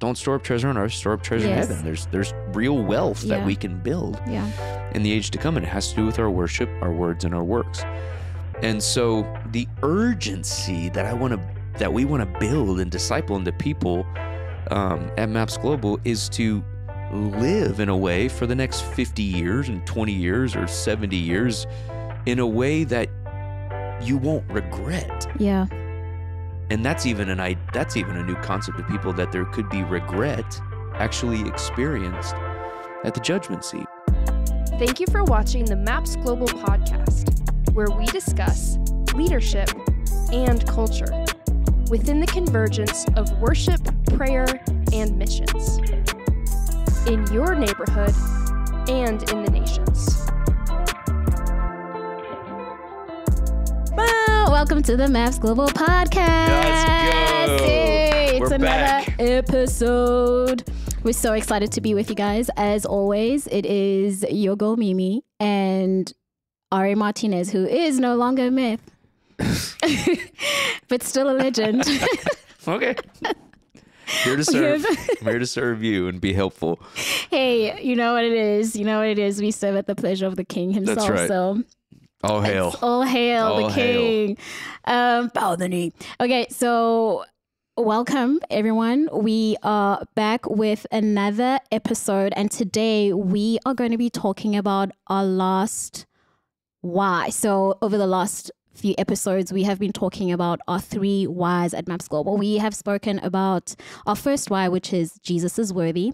don't store up treasure on earth, store up treasure Yes. in heaven. There's there's real wealth Yeah. that we can build Yeah. in the age to come, and it has to do with our worship, our words, and our works. And so the urgency that I want to that we want to build and disciple into people um, at Maps Global is to live in a way for the next 50 years and 20 years or 70 years in a way that you won't regret Yeah. And that's even an i that's even a new concept to people that there could be regret actually experienced at the judgment seat Thank you for watching the Maps Global podcast, where we discuss leadership and culture within the convergence of worship, prayer, and missions in your neighborhood and in the nations. Welcome to the Maps Global Podcast. Let's go. Yay, It's We're another back. episode. We're so excited to be with you guys. As always, it is Yogo Mimi and Ari Martinez, who is no longer a myth, but still a legend. okay here to serve i'm here to serve you and be helpful hey, you know what it is. You know what it is. We serve at the pleasure of the King himself. That's right. So all hail All hail All the hail. king. Um, bow the knee. Okay, so welcome everyone. We are back with another episode, and today we are going to be talking about our last why. So over the last few episodes, we have been talking about our three whys at Maps Global. We have spoken about our first why, which is Jesus is worthy.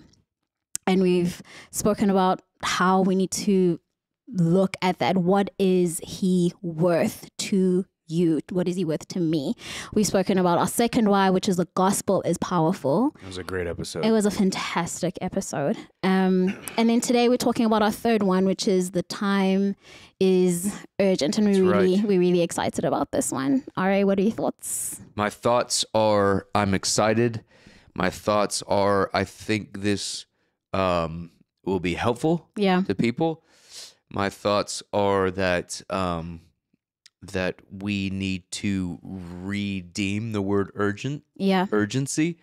And we've spoken about how we need to look at that. What is he worth to you? What is he worth to me? We've spoken about our second why, which is the gospel is powerful. it was a great episode It was a fantastic episode. Um, and then today we're talking about our third one, which is the time is urgent, and we That's really right. we're really excited about this one. Right, what are your thoughts? My thoughts are I'm excited. My thoughts are I think this um, will be helpful Yeah, to people. My thoughts are that um, that we need to redeem the word urgent yeah, urgency.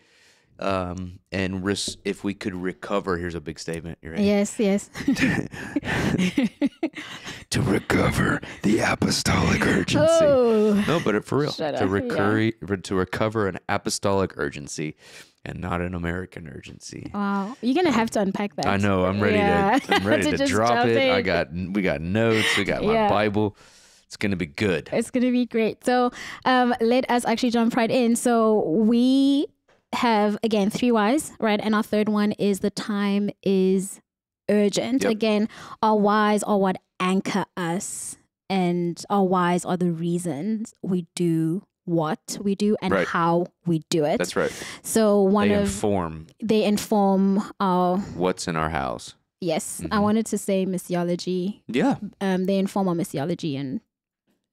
Um, and ris- if we could recover, here's a big statement. You ready? yes, yes. To recover the apostolic urgency. oh, No, but for real, Shut to up, recur, to recover an apostolic urgency, and not an American urgency. wow, you're gonna have to unpack that. I know. I'm ready Yeah. to. I'm ready to, just drop it. I got. We got notes. We got my Bible. It's gonna be good. It's gonna be great. So um, let us actually jump right in. So we have again three whys, right? And our third one is the time is urgent. Yep. Again, our whys are what anchor us, and our whys are the reasons we do what we do and Right. how we do it. That's right. So one they of inform they inform our what's in our house. yes. I Mhm. wanted to say missiology. Yeah. Um, they inform our missiology and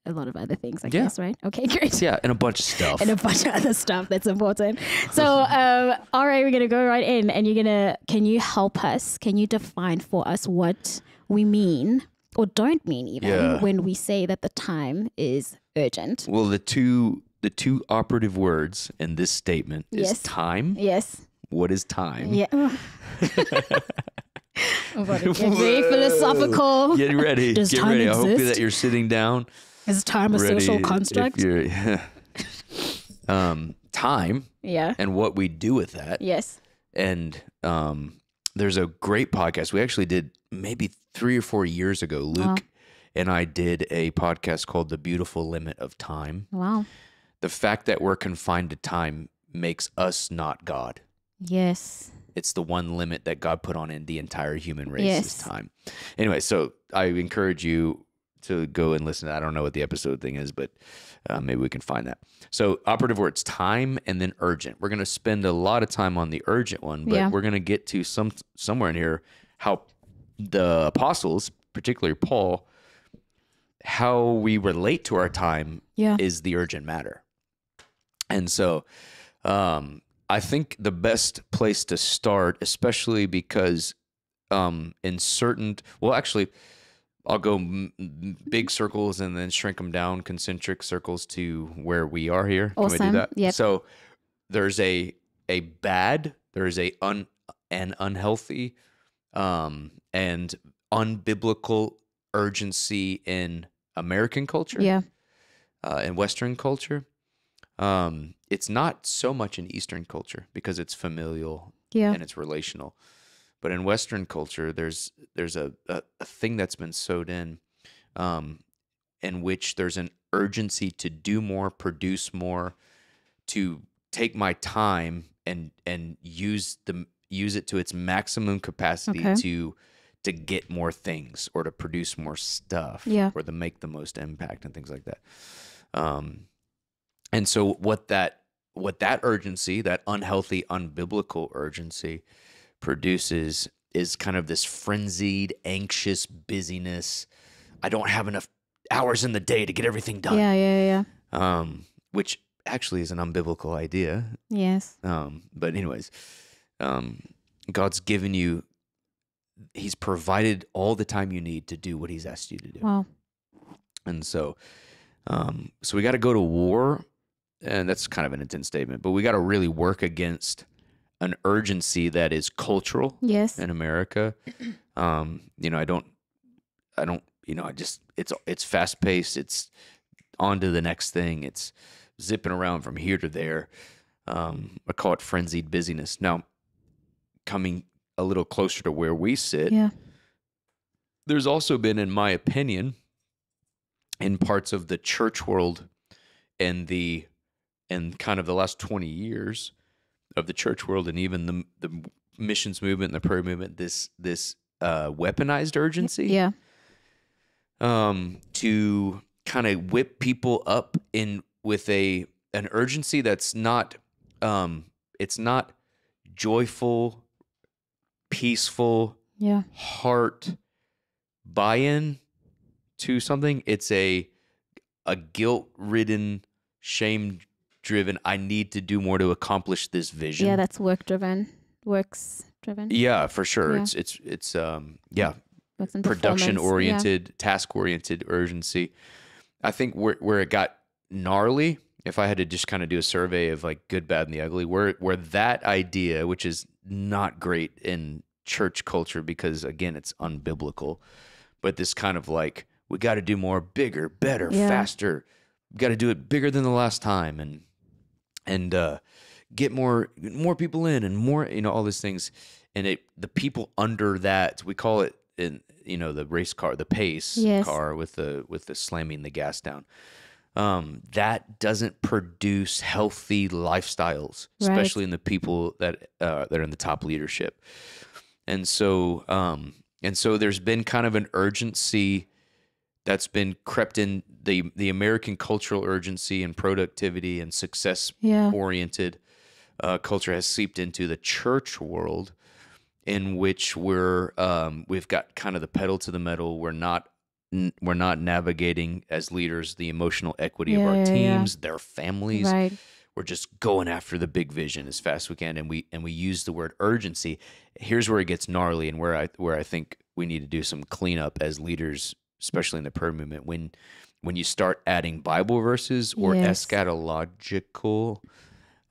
a lot of other things. I Yeah. guess right. Okay, great. Yeah, and a bunch of stuff. and a bunch of other stuff that's important. So, um, all right, we're gonna go right in, and you're gonna. Can you help us? Can you define for us what we mean or don't mean even Yeah. when we say that the time is urgent? well, the two the two operative words in this statement is Yes. time. Yes. What is time? Yeah. I'm about to get very philosophical. Get ready. Does Get time ready. I hope that you're sitting down. Is time a ready social construct? um, time Yeah. and what we do with that. Yes. And um, there's a great podcast we actually did maybe three or four years ago. Luke. And I did a podcast called "The Beautiful Limit of Time." Wow. The fact that we're confined to time makes us not God. Yes. It's the one limit that God put on in the entire human race Yes. is time. Anyway, so I encourage you to go and listen. I don't know what the episode thing is, but uh, maybe we can find that. So operative words time and then urgent. We're going to spend a lot of time on the urgent one, but Yeah. we're going to get to some somewhere in here how the apostles, particularly Paul, how we relate to our time Yeah. is the urgent matter. And so um, I think the best place to start, especially because um, in certain, well, actually, I'll go big circles and then shrink them down, concentric circles to where we are here. Can we do Awesome. that? Yep. So there's a a bad there is a un an unhealthy um and unbiblical urgency in American culture Yeah. uh, in Western culture. Um, it's not so much in Eastern culture because it's familial Yeah. and it's relational. But in Western culture, there's there's a, a, a thing that's been sewed in, um, in which there's an urgency to do more, produce more, to take my time and and use the use it to its maximum capacity Okay. to to get more things or to produce more stuff Yeah. or to make the most impact and things like that. Um, and so what that what that urgency, that unhealthy, unbiblical urgency produces is kind of this frenzied, anxious busyness. I don't have enough hours in the day to get everything done. Yeah. Yeah. Yeah. Um, which actually is an unbiblical idea. Yes. Um, but anyways, um, God's given you He's provided all the time you need to do what He's asked you to do. Wow. And so, um, so we got to go to war, and that's kind of an intense statement, but we got to really work against an urgency that is cultural Yes. in America. Um, you know, I don't, I don't, you know, I just it's it's fast paced. It's on to the next thing. It's zipping around from here to there. Um, I call it frenzied busyness. Now, coming a little closer to where we sit, Yeah. there's also been, in my opinion, in parts of the church world and the and kind of the last 20 years of the church world and even the the missions movement and the prayer movement this this uh, weaponized urgency Yeah. um, to kind of whip people up in with a an urgency that's not um, it's not joyful peaceful Yeah. heart buy-in to something it's a a guilt-ridden shame-driven i need to do more to accomplish this vision Yeah. That's work driven. Works driven. yeah for sure Yeah. it's it's it's um yeah production performance. oriented task oriented urgency i think where where it got gnarly if i had to just kind of do a survey of like good bad and the ugly where where that idea which is not great in church culture because again it's unbiblical but this kind of like we got to do more bigger better Yeah. faster we got to do it bigger than the last time and and uh get more more people in and more you know all these things and it the people under that we call it in you know the race car the pace Yes. car with the with the slamming the gas down um that doesn't produce healthy lifestyles Right. especially in the people that uh that are in the top leadership and so um and so there's been kind of an urgency that's been crept in the the American cultural urgency and productivity and success Yeah. oriented uh, culture has seeped into the church world, in which we're um, we've got kind of the pedal to the metal. We're not n- we're not navigating as leaders the emotional equity of our yeah, yeah. teams, their families. Right. We're just going after the big vision as fast as we can, and we and we use the word urgency. Here's where it gets gnarly, and where I where I think we need to do some cleanup as leaders, especially in the prayer movement. When when you start adding Bible verses or Yes. eschatological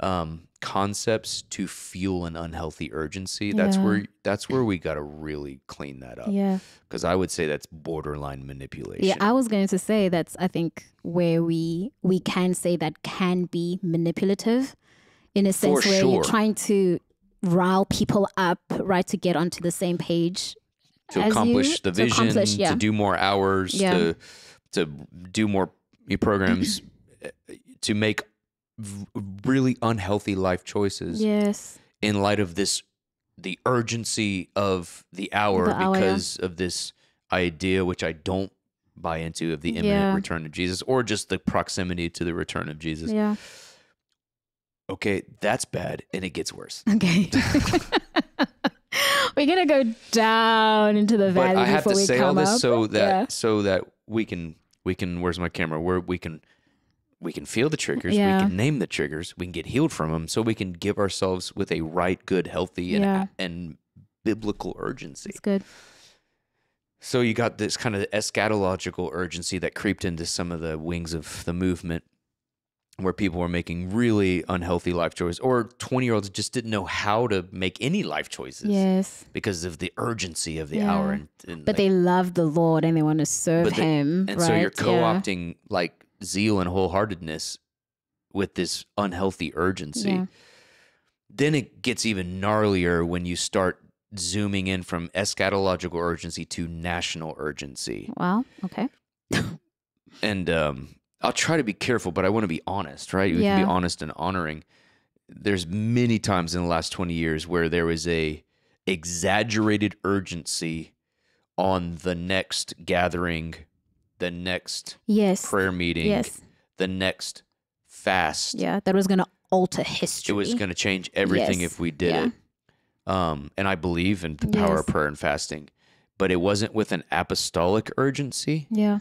um, concepts to fuel an unhealthy urgency, that's Yeah. where that's where we got to really clean that up. Yeah. Because I would say that's borderline manipulation. Yeah, I was going to say that's I think where we we can say that can be manipulative in a sense For where you're trying to rile people up, right, to get onto the same page. to as you- accomplish the to vision, accomplish, yeah. to do more hours, Yeah. to to do more programs, uh, to make v- really unhealthy life choices Yes. in light of this the urgency of the hour The hour, yeah. because of this idea which I don't buy into of the imminent Yeah. return of Jesus or just the proximity to the return of Jesus. Yeah. Okay, that's bad and it gets worse. Okay. We're gonna go down into the valley but I have before to say all this up. so that yeah. so that we can we can where's my camera where we can we can feel the triggers Yeah. we can name the triggers we can get healed from them so we can give ourselves with a right good healthy and Yeah. and biblical urgency it's good. so you got this kind of eschatological urgency that creeped into some of the wings of the movement where people were making really unhealthy life choices, or 20 year olds just didn't know how to make any life choices Yes. because of the urgency of the Yeah. hour. And, and But like- they love the Lord and they want to serve they- Him. and right? so you're co-opting like zeal and wholeheartedness with this unhealthy urgency. Yeah. Then it gets even gnarlier when you start zooming in from eschatological urgency to national urgency. Wow. Okay. And um, I'll try to be careful, but I want to be honest, right? We can Yeah. be honest and honoring. There's many times in the last 20 years where there was a exaggerated urgency on the next gathering, the next Yes. prayer meeting, Yes. the next fast. Yeah. That was going to alter history. It was going to change everything Yes. if we did Yeah. it. Um, and I believe in the power Yes. of prayer and fasting, but it wasn't with an apostolic urgency, Yeah.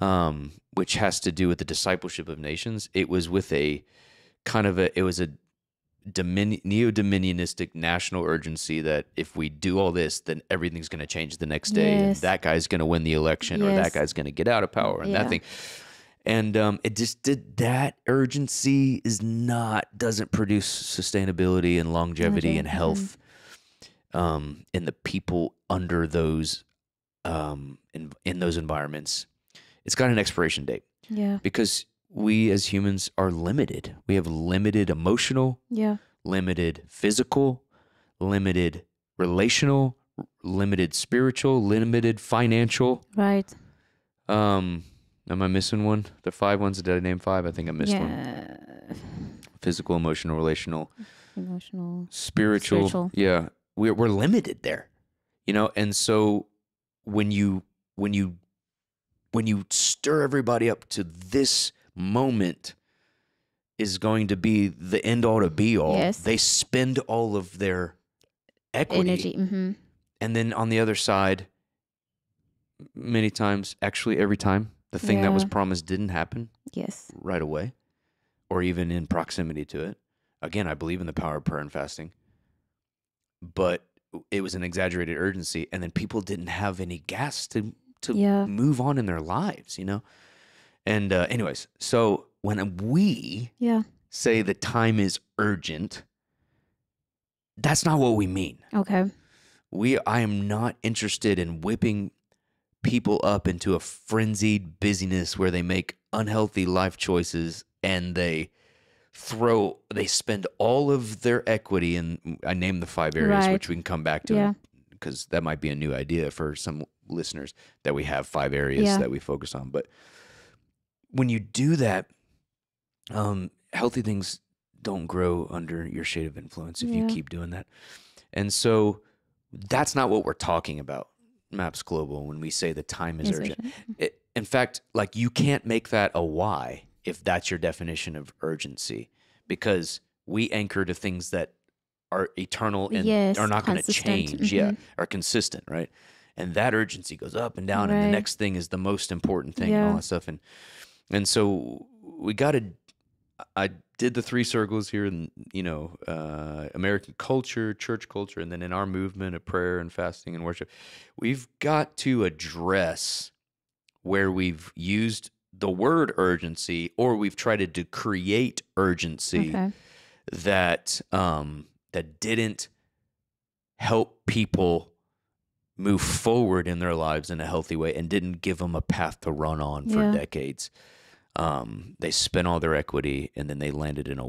um, which has to do with the discipleship of nations. It was with a kind of a, it was a dominion, neo-dominionistic national urgency that if we do all this, then everything's going to change the next day, and that guy's going to win the election, or that guy's going to get out of power, and Yeah. that thing. And um, it just did that urgency is not doesn't produce sustainability and longevity and Longevity, health um, in the people under those um, in in those environments. It's got an expiration date Yeah. because we as humans are limited. We have limited emotional, Yeah. limited physical, limited relational, limited spiritual, limited financial. Right. Um, am I missing one? The five ones. Did I name five? I think I missed one. yeah. Physical, emotional, relational, Emotional. spiritual. Spiritual. Yeah, we're we're limited there, you know. And so when you when you when you stir everybody up to this moment is going to be the end all to be all. Yes. They spend all of their equity, Energy. Mm-hmm. and then on the other side, many times, actually every time, the thing that was promised didn't happen Yes. right away or even in proximity to it. Again, I believe in the power of prayer and fasting, but it was an exaggerated urgency, and then people didn't have any gas to to Yeah. move on in their lives, you know. And uh, anyways, so when we Yeah. say the time is urgent, that's not what we mean. Okay. We I am not interested in whipping people up into a frenzied busyness where they make unhealthy life choices and they throw they spend all of their equity and I named the five areas Right. which we can come back to Yeah. because that might be a new idea for some listeners that we have five areas Yeah. that we focus on but when you do that um healthy things don't grow under your shade of influence if you keep doing that and so that's not what we're talking about maps global when we say the time is Is urgent it, in fact, like you can't make that a why if that's your definition of urgency, because we anchor to things that are eternal and Yes, are not going to change. Yeah, Mhm. are consistent, right? And that urgency goes up and down, and the next thing is the most important thing, and all that stuff. And and so we got to. I did the three circles here, in you know, uh, American culture, church culture, and then in our movement of prayer and fasting and worship, we've got to address where we've used the word urgency or we've tried to create urgency Okay. that um that didn't help people move forward in their lives in a healthy way and didn't give them a path to run on for Yeah. decades um they spent all their equity and then they landed in a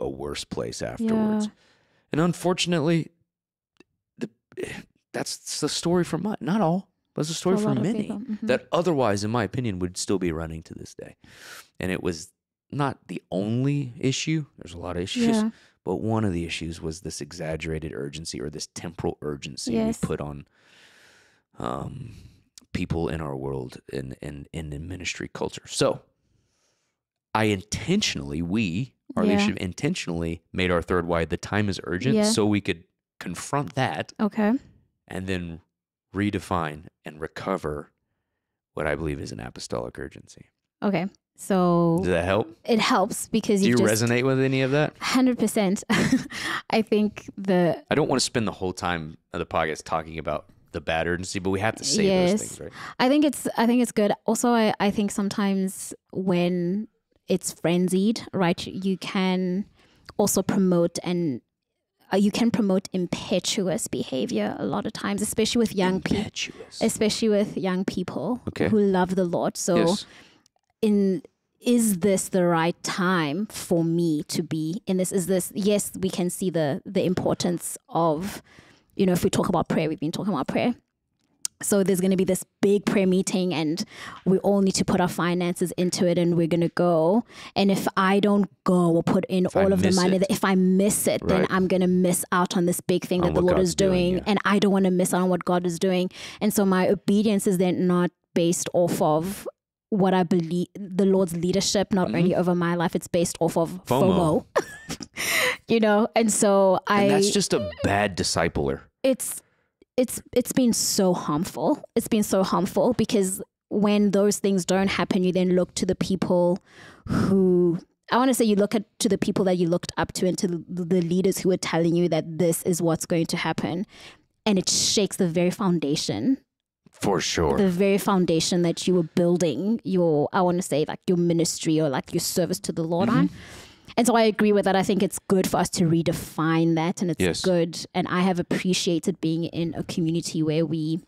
a worse place afterwards Yeah. and unfortunately the that's the story for my, not all but it's a story For a for many. Mhm. that otherwise, in my opinion, would still be running to this day. And it was not the only issue. There's a lot of issues, Yeah. but one of the issues was this exaggerated urgency or this temporal urgency Yes. we put on um, people in our world and in, in, in ministry culture. So I intentionally, we, our Yeah. leadership, intentionally made our third why the time is urgent Yeah. so we could confront that Okay. and then redefine and recover what I believe is an apostolic urgency. Okay. So Does that help? it helps because Do you you resonate with any of that? hundred percent. I think the I don't want to spend the whole time of the podcast talking about the bad urgency, but we have to say Yes. those things, right? I think it's I think it's good. Also, I I think sometimes when it's frenzied, right? You can also promote and uh, you can promote impetuous behavior a lot of times, especially with young people, especially with young people Okay. who love the Lord. So, Yes. in is this the right time for me to be in this? Is this yes? We can see the the importance of, you know, if we talk about prayer, we've been talking about prayer. So there's going to be this big prayer meeting, and we all need to put our finances into it, and we're going to go. And if I don't go or put in I all of the money, it. that if I miss it, then I'm going to miss out on this big thing On that the Lord God's is doing, doing, yeah. and I don't want to miss out on what God is doing. And so my obedience is then not based off of what I believe the Lord's leadership, not mm-hmm. only over my life, it's based off of FOMO. FOMO. you know, and so I and that's just a bad discipler. it's it's it's been so harmful. It's been so harmful because when those things don't happen, you then look to the people who I want to say you look at to the people that you looked up to and to the, the leaders who were telling you that this is what's going to happen, and it shakes the very foundation For sure. the very foundation that you were building your i want to say like your ministry or like your service to the lord mm-hmm. on and so i agree with that i think it's good for us to redefine that and it's Yes. good and i have appreciated being in a community where we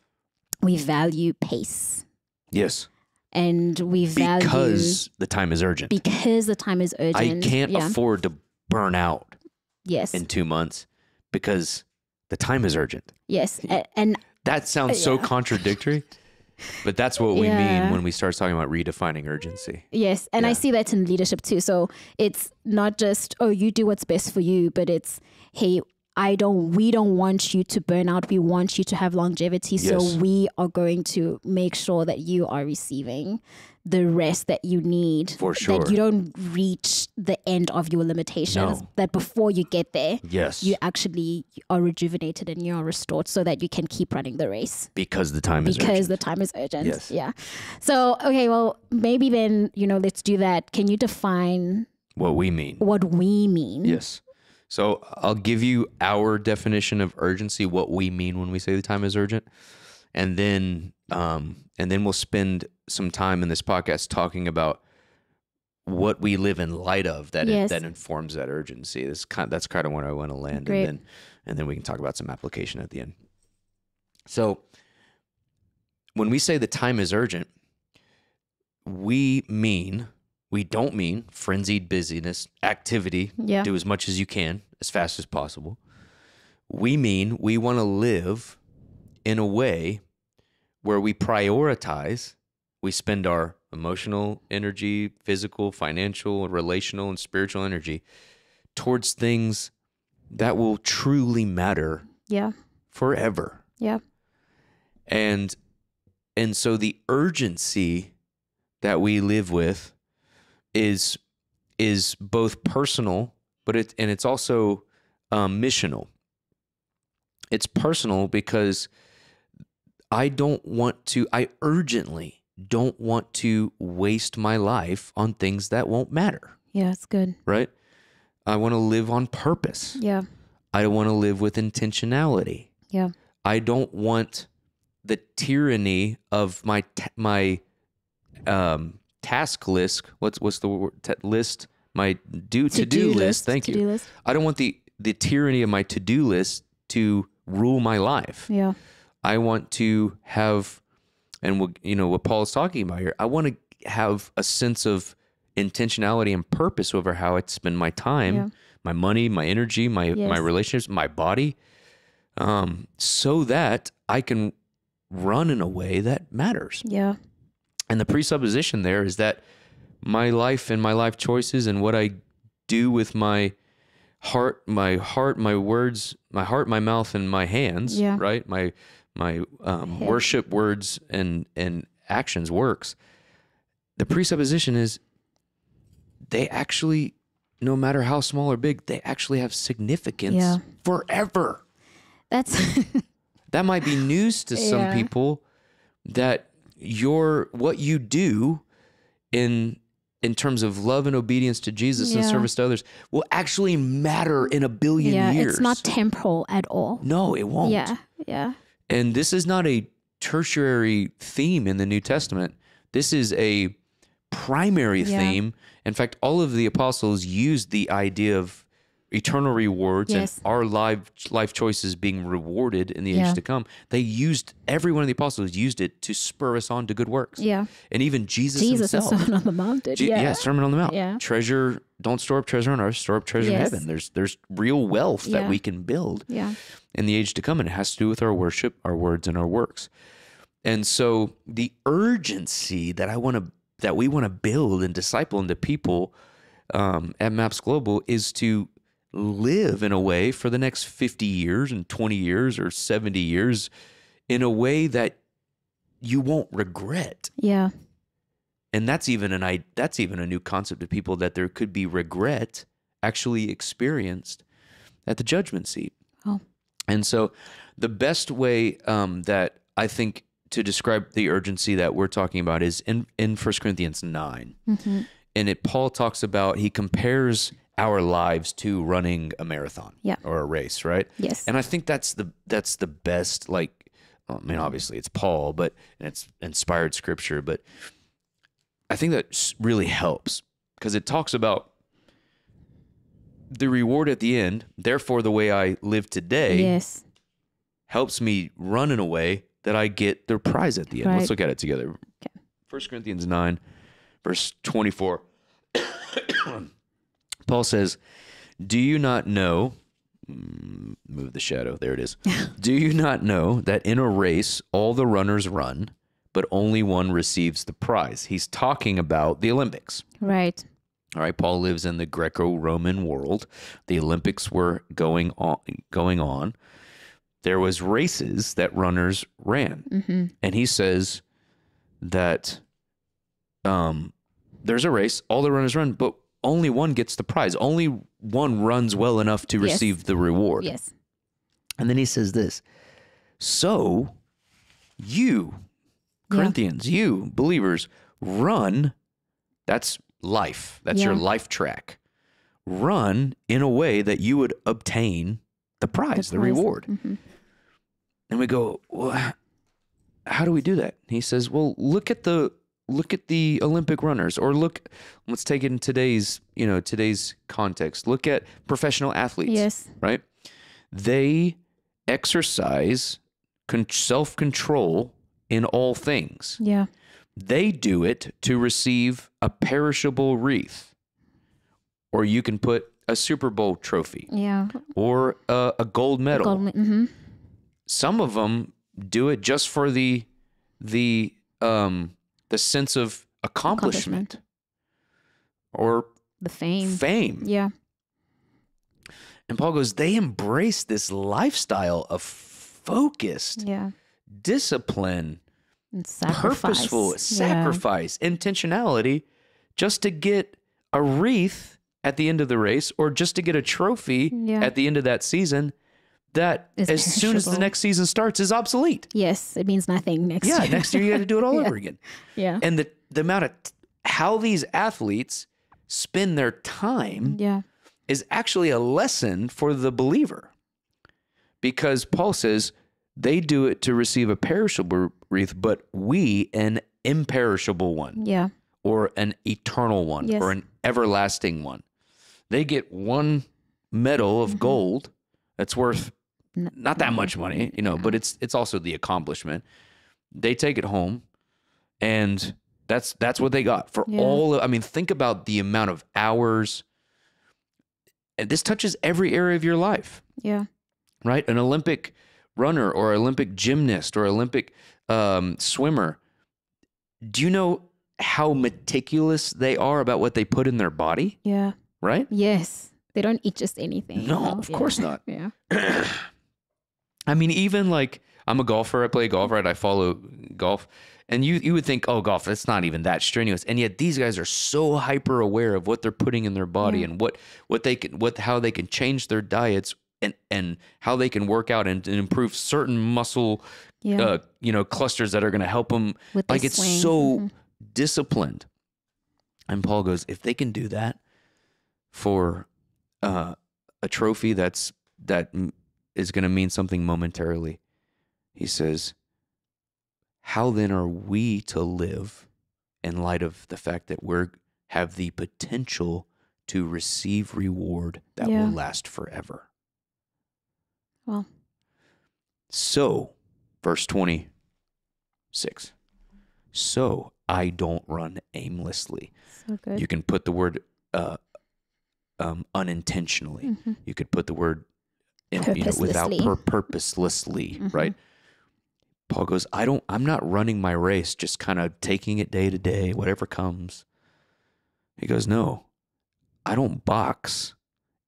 we value pace yes. and we value Because the time is urgent. because the time is urgent. I can't yeah afford to burn out yes in two months because the time is urgent. yes and That sounds so Yeah. contradictory, but that's what we Yeah. mean when we start talking about redefining urgency. Yes, and I see that in leadership too. So it's not just oh you do what's best for you, but it's hey I don't we don't want you to burn out. We want you to have longevity. Yes. So we are going to make sure that you are receiving the rest that you need. For sure. That you don't reach the end of your limitations. No. That before you get there, Yes. you actually are rejuvenated and you are restored so that you can keep running the race because the time is because urgent. the time is urgent. Yes. Yeah. So, okay, well, maybe then, you know, let's do that. Can you define what we mean. what we mean? Yes. So I'll give you our definition of urgency, what we mean when we say the time is urgent, and then um, and then we'll spend some time in this podcast talking about what we live in light of that Yes. that informs that urgency. This kind that's kind of where I want to land, Great. and then and then we can talk about some application at the end. So when we say the time is urgent, we mean we don't mean frenzied busyness, activity, Yeah. do as much as you can as fast as possible. We mean we want to live in a way where we prioritize, we spend our emotional energy, physical, financial, relational, and spiritual energy towards things that will truly matter Yeah. forever. Yeah. And and so the urgency that we live with is is both personal, but it and it's also um, missional. It's personal because I don't want to. I urgently don't want to waste my life on things that won't matter. Yeah, it's good. Right? I want to live on purpose. Yeah. I want to live with intentionality. Yeah. I don't want the tyranny of my t- my um, task list. What's what's the word? T- list? My do to do list. Thank you. To-do list. I don't want the the tyranny of my to do list to rule my life. Yeah. I want to have, and what you know what Paul is talking about here. I want to have a sense of intentionality and purpose over how I spend my time, Yeah. my money, my energy, my my relationships, my body, um, so that I can run in a way that matters. Yeah. And the presupposition there is that my life and my life choices and what I do with my heart, my heart, my words, my heart, my mouth, and my hands, Yeah. right? My my um, worship words and and actions works. The presupposition is they actually, no matter how small or big, they actually have significance Yeah. forever That's that might be news to some people that your what you do in in terms of love and obedience to Jesus and service to others will actually matter in a billion yeah, years. it's not temporal at all. no, it won't. Yeah. Yeah. And this is not a tertiary theme in the New Testament. This is a primary Yeah. theme. In fact, all of the apostles used the idea of eternal rewards Yes. and our life life choices being rewarded in the Yeah. age to come. They used every one of the apostles used it to spur us on to good works. Yeah. And even Jesus, Jesus himself. Sermon on the Mountain. Je- yeah. Sermon on the Mount. Yeah. Treasure, don't store up treasure on earth, store up treasure Yes. in heaven. There's there's real wealth Yeah. that we can build Yeah. in the age to come, and it has to do with our worship, our words, and our works. And so the urgency that I want to that we want to build and disciple into people um, at Maps Global is to live in a way for the next 50 years and 20 years or 70 years in a way that you won't regret Yeah. and that's even an i that's even a new concept to people that there could be regret actually experienced at the judgment seat Oh. and so the best way um, that i think to describe the urgency that we're talking about is in in 1 corinthians 9 hmm and it paul talks about he compares our lives to running a marathon Yeah. or a race right Yes. and I think that's the that's the best like I mean obviously it's Paul but and it's inspired scripture but I think that really helps because it talks about the reward at the end therefore the way I live today yes. helps me run in a way that I get the prize at the end. Right. Let's look at it together. 1 Corinthians 9 verse 24 Paul says, "Do you not know Mm, move the shadow. There it is. Do you not know that in a race all the runners run, but only one receives the prize? He's talking about the Olympics. Right. All right, Paul lives in the Greco-Roman world. The Olympics were going on going on. There was races that runners ran. hmm And he says that um there's a race, all the runners run, but only one gets the prize. Only one runs well enough to Yes. receive the reward. Yes. And then he says this So you, Yeah. Corinthians, you believers, run. That's life. That's your life track. Run in a way that you would obtain the prize, the, reward. hmm And we go, well, how do we do that? He says, well, look at the look at the Olympic runners, or look. Let's take it in today's you know today's context. Look at professional athletes Yes. right? They exercise con- self control in all things. Yeah. They do it to receive a perishable wreath, or you can put a Super Bowl trophy Yeah. or a, a gold medal. hmm Some of them do it just for the the um the sense of accomplishment, or The fame. fame. Yeah. And Paul goes, they embrace this lifestyle of focused, Yeah. discipline, And sacrifice. purposeful Yeah. sacrifice, intentionality just to get a wreath at the end of the race or just to get a trophy Yeah. at the end of that season that as soon as the next season starts is obsolete. Yes. It means nothing next Yeah, year. Yeah, next year you got to do it all Yeah. over again. yeah. And the the amount of t- how these athletes spend their time Yeah. is actually a lesson for the believer. Because Paul says they do it to receive a perishable wreath, but we an imperishable one Yeah. or an eternal one Yes. or an everlasting one. They get one medal of mm-hmm. gold that's worth N- not that much money, you know, but it's it's also the accomplishment. They take it home and that's that's what they got for Yeah. all I mean think about the amount of hours and this touches every area of your life, Yeah. right? An Olympic runner or Olympic gymnast or Olympic um, swimmer. Do you know how meticulous they are about what they put in their body, Yeah. right? Yes. They don't eat just anything. No, of Yeah. course not. Yeah. I mean, even like I'm a golfer. I play golf, right? I follow golf, and you you would think, oh, golf, it's not even that strenuous, and yet these guys are so hyper aware of what they're putting in their body Yeah. and what what they can what how they can change their diets and and how they can work out and, and improve certain muscle, Yeah. uh, you know, clusters that are going to help them. With Like it's swing. so Mhm. disciplined. And Paul goes, if they can do that for uh, a trophy that's that is going to mean something momentarily, he says, how then are we to live in light of the fact that we're have the potential to receive reward that Yeah. will last forever. Well. So, verse 26. So I don't run aimlessly. So good. You can put the word uh, um, unintentionally. Mhm. You could put the word in, you know, without Purposelessly. pur- purposelessly, Mhm. right? Paul goes, I don't, I'm not running my race, just kind of taking it day to day, whatever comes. He goes, No, I don't box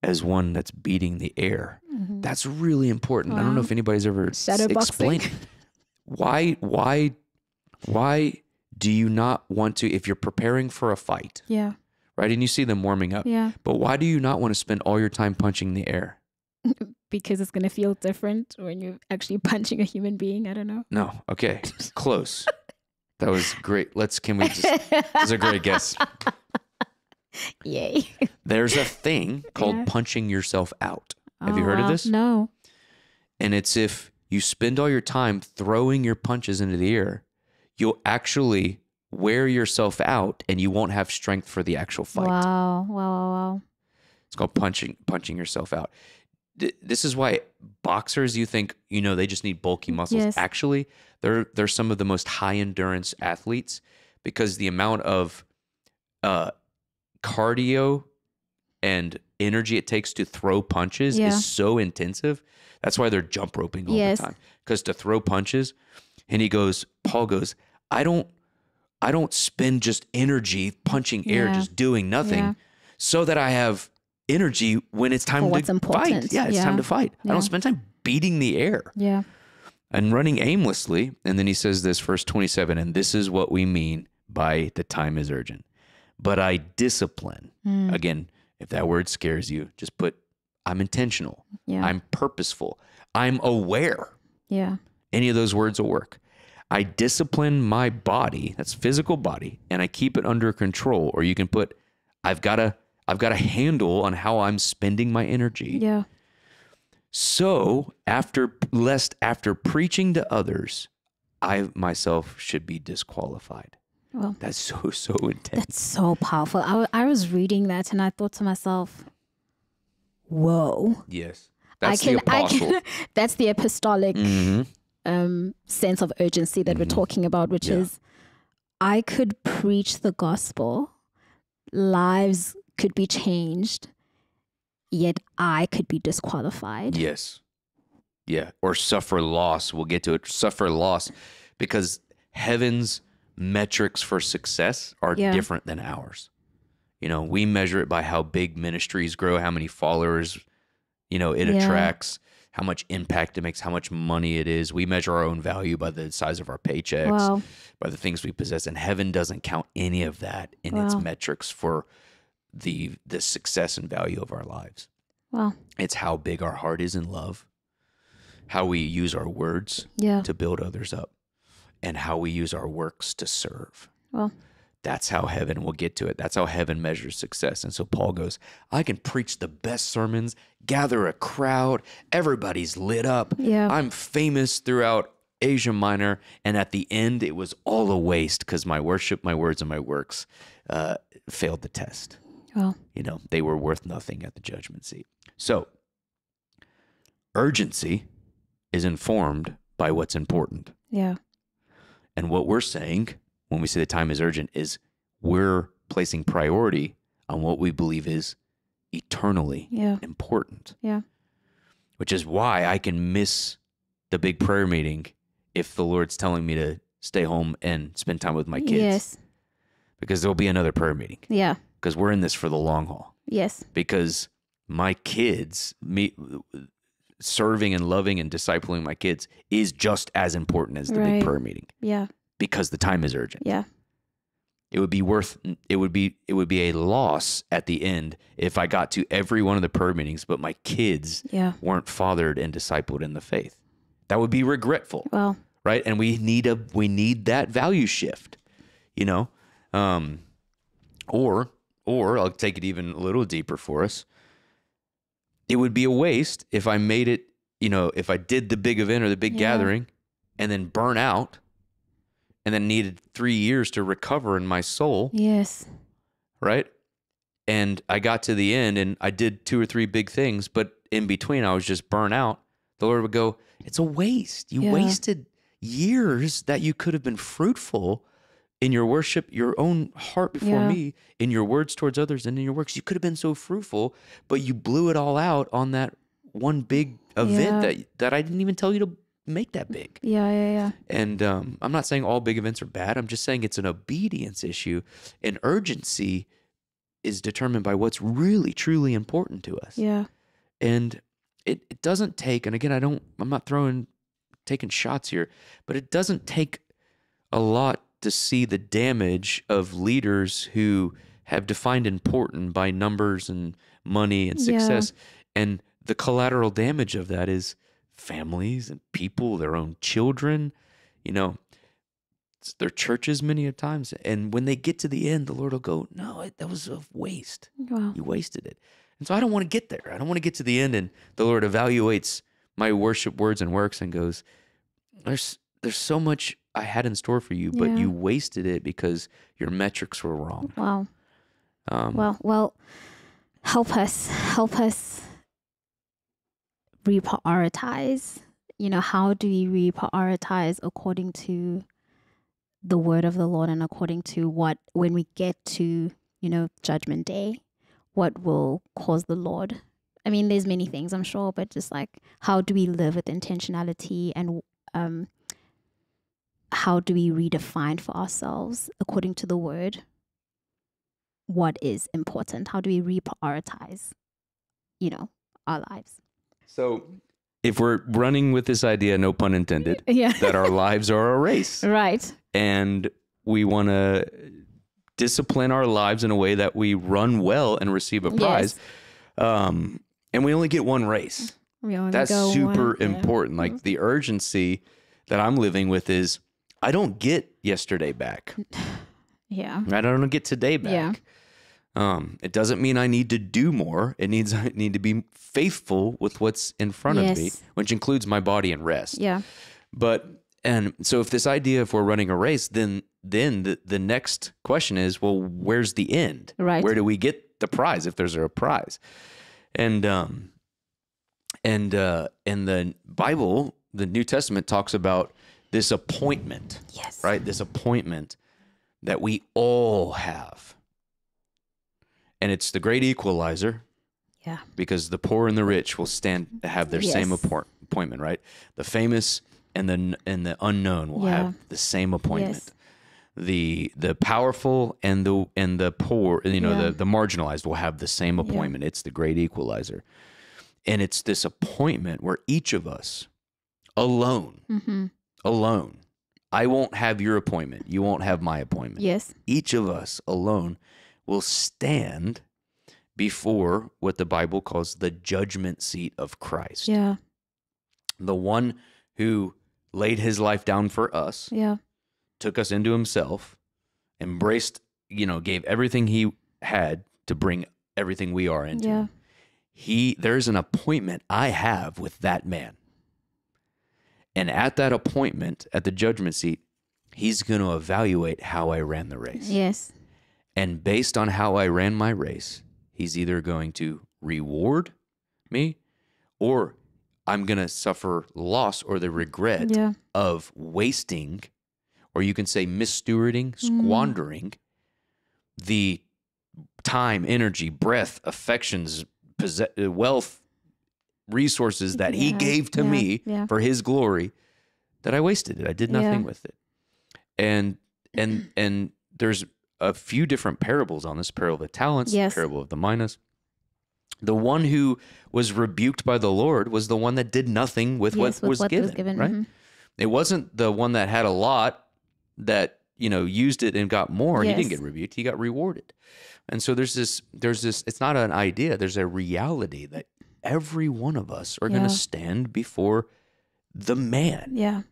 as one that's beating the air. Mhm. That's really important. I don't know if anybody's ever Shadow explained why, why, why do you not want to, if you're preparing for a fight, Yeah. right? And you see them warming up, Yeah. but why do you not want to spend all your time punching the air? Because it's gonna feel different when you're actually punching a human being. I don't know. No. Okay. Close. That was great. Let's, can we just, that's a great guess. Yay. There's a thing called Yeah. punching yourself out. Have you Oh, heard of this? No. And it's if you spend all your time throwing your punches into the air, you'll actually wear yourself out and you won't have strength for the actual fight. Wow. Wow. Wow. Wow. It's called punching punching yourself out. Th- This is why boxers you think, you know, they just need bulky muscles. Yes. Actually, they're they're some of the most high endurance athletes because the amount of uh cardio and energy it takes to throw punches Yeah. is so intensive. That's why they're jump roping all Yes. the time. Because to throw punches, and he goes, Paul goes, I don't I don't spend just energy punching air, Yeah. just doing nothing, Yeah. so that I have energy when it's time to fight. Yeah, it's Yeah. time to fight. I don't spend time beating the air Yeah. and running aimlessly. And then he says this, verse 27, and this is what we mean by the time is urgent. But I discipline. Mm. Again, if that word scares you, just put I'm intentional. Yeah. I'm purposeful. I'm aware. yeah. Any of those words will work. I discipline my body, that's physical body, and I keep it under control. Or you can put I've got a I've got a handle on how I'm spending my energy. Yeah. So, after lest after preaching to others, I myself should be disqualified. Well, That's so so intense. that's so powerful. I I was reading that and I thought to myself, whoa. Yes. That's I can, the apostle. I can, that's the apostolic Mhm. um, sense of urgency that we're Mhm. talking about, which Yeah. is I could preach the gospel, lives could be changed, yet I could be disqualified. Yes. Yeah. Or suffer loss. We'll get to it. Suffer loss because heaven's metrics for success are Yeah. different than ours. You know, we measure it by how big ministries grow, how many followers, you know, it Yeah. attracts, how much impact it makes, how much money it is. We measure our own value by the size of our paychecks, Wow. by the things we possess. And heaven doesn't count any of that in its metrics for the the success and value of our lives. Wow. It's how big our heart is in love, how we use our words Yeah. to build others up, and how we use our works to serve. Well, That's how heaven will get to it. That's how heaven measures success. And so Paul goes, I can preach the best sermons, gather a crowd, everybody's lit up. Yeah. I'm famous throughout Asia Minor. And at the end, it was all a waste because my worship, my words, and my works uh, failed the test well, you know, they were worth nothing at the judgment seat. So, urgency is informed by what's important. yeah. And what we're saying when we say the time is urgent is we're placing priority on what we believe is eternally Yeah. important. Yeah. Which is why I can miss the big prayer meeting if the Lord's telling me to stay home and spend time with my kids Yes. because there'll be another prayer meeting Yeah. Because we're in this for the long haul. Yes. because my kids me serving and loving and discipling my kids is just as important as the Right. big prayer meeting Yeah. because the time is urgent Yeah. it would be worth it would be it would be a loss at the end if i got to every one of the prayer meetings but my kids Yeah. weren't fathered and discipled in the faith that would be regretful Well, right and we need a we need that value shift you know um or or i'll take it even a little deeper for us it would be a waste if i made it you know if i did the big event or the big Yeah. gathering and then burn out and then needed three years to recover in my soul, Yes. right? And I got to the end and I did two or three big things, but in between I was just burnt out. The Lord would go, It's a waste. You Yeah. wasted years that you could have been fruitful in your worship, your own heart before Yeah. me, in your words towards others, and in your works. You could have been so fruitful, but you blew it all out on that one big event Yeah. that that I didn't even tell you to make that big. Yeah, yeah, yeah. And um, I'm not saying all big events are bad. I'm just saying it's an obedience issue. And urgency is determined by what's really, truly important to us. Yeah. And it, it doesn't take, and again, I don't, I'm not throwing, taking shots here, but it doesn't take a lot to see the damage of leaders who have defined important by numbers and money and Yeah. success. And the collateral damage of that is families and people, their own children, you know, their churches many a times. And when they get to the end, the Lord will go, No, that was a waste. Wow. You wasted it. And so I don't want to get there. I don't want to get to the end and the Lord evaluates my worship words and works and goes, There's there's so much I had in store for you, but Yeah. you wasted it because your metrics were wrong. Wow. Um, Well, well, help us, help us reprioritize. You know, how do we reprioritize according to the word of the Lord and according to what, when we get to, you know, judgment day, what will cause the Lord? I mean, there's many things, I'm sure, but just like, how do we live with intentionality and, um, how do we redefine for ourselves according to the word what is important how do we reprioritize you know our lives so if we're running with this idea, no pun intended, yeah that our lives are a race right and we want to discipline our lives in a way that we run well and receive a prize. Um, and we only get one race. we only That's super one- yeah. important. Like the urgency that I'm living with is I don't get yesterday back. yeah I don't get today back. Yeah. Um, it doesn't mean I need to do more. It needs I need to be faithful with what's in front of me, which includes my body and rest. yeah But and so if this idea if we're running a race, then then the, the next question is, well, where's the end? Right. Where do we get the prize if there's a prize? And um and uh in the Bible, the New Testament talks about this appointment, yes right? This appointment that we all have. And it's the great equalizer yeah because the poor and the rich will stand have their same Yes. appointment, right? The famous and the and the unknown will Yeah. have the same appointment. Yes. The the powerful and the and the poor, you know, Yeah. the the marginalized will have the same appointment. It's the great equalizer. And it's this appointment where each of us alone, mm-hmm. Alone. I won't have your appointment. You won't have my appointment yes each of us alone will stand before what the Bible calls the judgment seat of Christ. yeah The one who laid his life down for us, yeah took us into himself, embraced, you know, gave everything he had to bring everything we are into. yeah He there's an appointment I have with that man. And at that appointment, at the judgment seat, he's going to evaluate how I ran the race. yes And based on how I ran my race, he's either going to reward me or I'm going to suffer loss or the regret yeah of wasting, or you can say misstewarding, Mm. squandering the time, energy, breath, affections, possess- wealth, resources that he gave to yeah, me yeah. for his glory that I wasted it. I did nothing Yeah. with it. And and and there's a few different parables on this parable of the talents, Yes. the parable of the minas. The one who was rebuked by the Lord was the one that did nothing with yes, what, with was, what given, was given right? mhm. It wasn't the one that had a lot that you know used it and got more. He didn't get rebuked; he got rewarded. And so there's this, there's this. It's not an idea. There's a reality that every one of us are going to stand before the man, yeah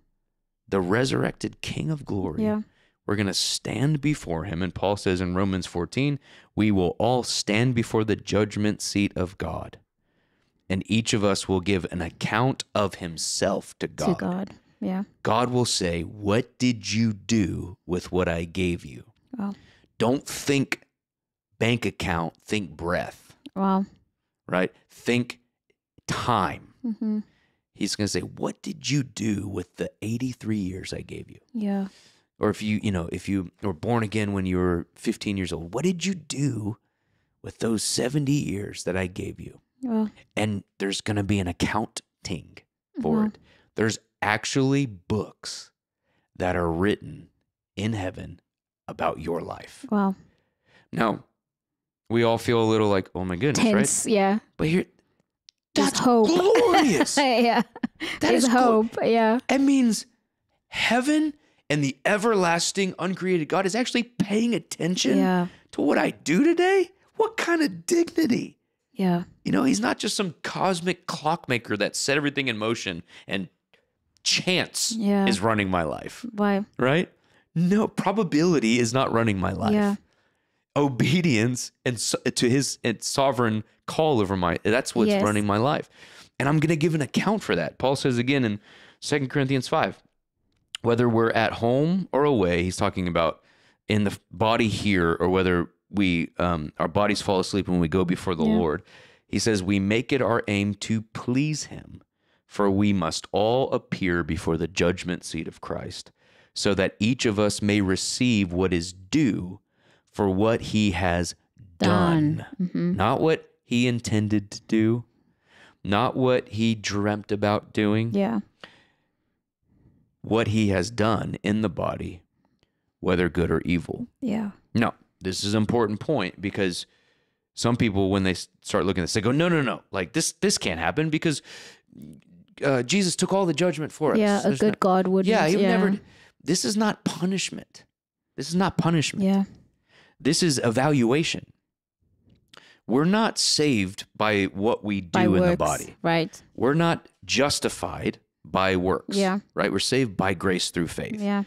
the resurrected King of glory. yeah We're going to stand before him. And Paul says in Romans 14, we will all stand before the judgment seat of God. And each of us will give an account of himself to God. to god Yeah. God will say, What did you do with what I gave you? Wow. Don't think bank account, think breath, Wow. right? Think time. Mm-hmm. He's going to say, What did you do with the 83 years I gave you? Yeah. Or if you, you know, if you were born again when you were 15 years old, what did you do with those 70 years that I gave you? Well. And there's going to be an accounting for Mhm. it. There's actually books that are written in heaven about your life. Wow. Now, we all feel a little like, oh my goodness, right? Yeah. But here, that's hope. glorious. yeah. That is, is hope. Yeah. It means heaven and the everlasting, uncreated God is actually paying attention Yeah. to what I do today. What kind of dignity? Yeah. You know, he's not just some cosmic clockmaker that set everything in motion and chance Yeah. is running my life, Why? right? No, probability is not running my life. Yeah. Obedience and so, to his and sovereign call over my that's what's Yes. running my life. And I'm going to give an account for that. Paul says again in 2 Corinthians 5, whether we're at home or away, he's talking about in the body here or whether we um, our bodies fall asleep when we go before the Yeah. Lord. He says we make it our aim to please him, for we must all appear before the judgment seat of Christ, so that each of us may receive what is due for what he has done, Done. Mhm. not what he intended to do, not what he dreamt about doing, Yeah. what he has done in the body, whether good or evil. Yeah. No, this is an important point because some people, when they start looking at this, they go, "No, no, no! Like this, this can't happen because uh, Jesus took all the judgment for us." Yeah. A There's good no- God would. yeah, he would never. This is not punishment. This is not punishment. Yeah. This is evaluation. We're not saved by what we do By in works. the body. Right. We're not justified by works. Yeah. Right? We're saved by grace through faith. Yeah.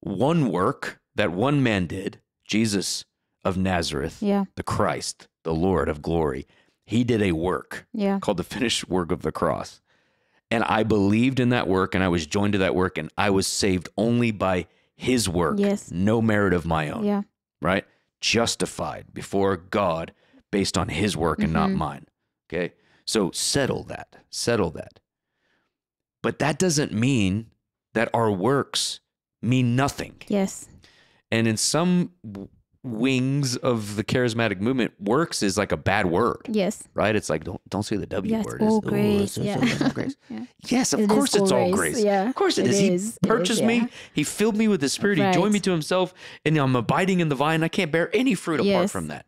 One work that one man did, Jesus of Nazareth, Yeah. the Christ, the Lord of glory, he did a work Yeah. called the finished work of the cross. And I believed in that work and I was joined to that work and I was saved only by his work, Yes. no merit of my own, Yeah. right? Justified before God based on his work and not Mhm. mine. Okay. So settle that, settle that. But that doesn't mean that our works mean nothing. Yes. And in some wings of the charismatic movement, works is like a bad word, Yes. right? It's like don't don't say the W Yes. word. All "Oh, grace. it's- Yeah. all grace." yeah. Yes, of It course it's all grace, grace. yeah. Of course it It is. is, He it is, purchased yeah. me. He filled me with the Spirit. He joined me to Himself, and I'm abiding in the vine. I can't bear any fruit apart from that.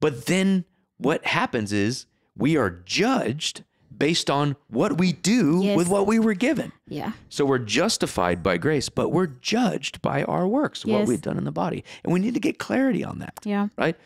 But then what happens is we are judged based on what we do Yes. with what we were given. Yeah. So we're justified by grace, but we're judged by our works, what we've done in the body. And we need to get clarity on that, Yeah. right?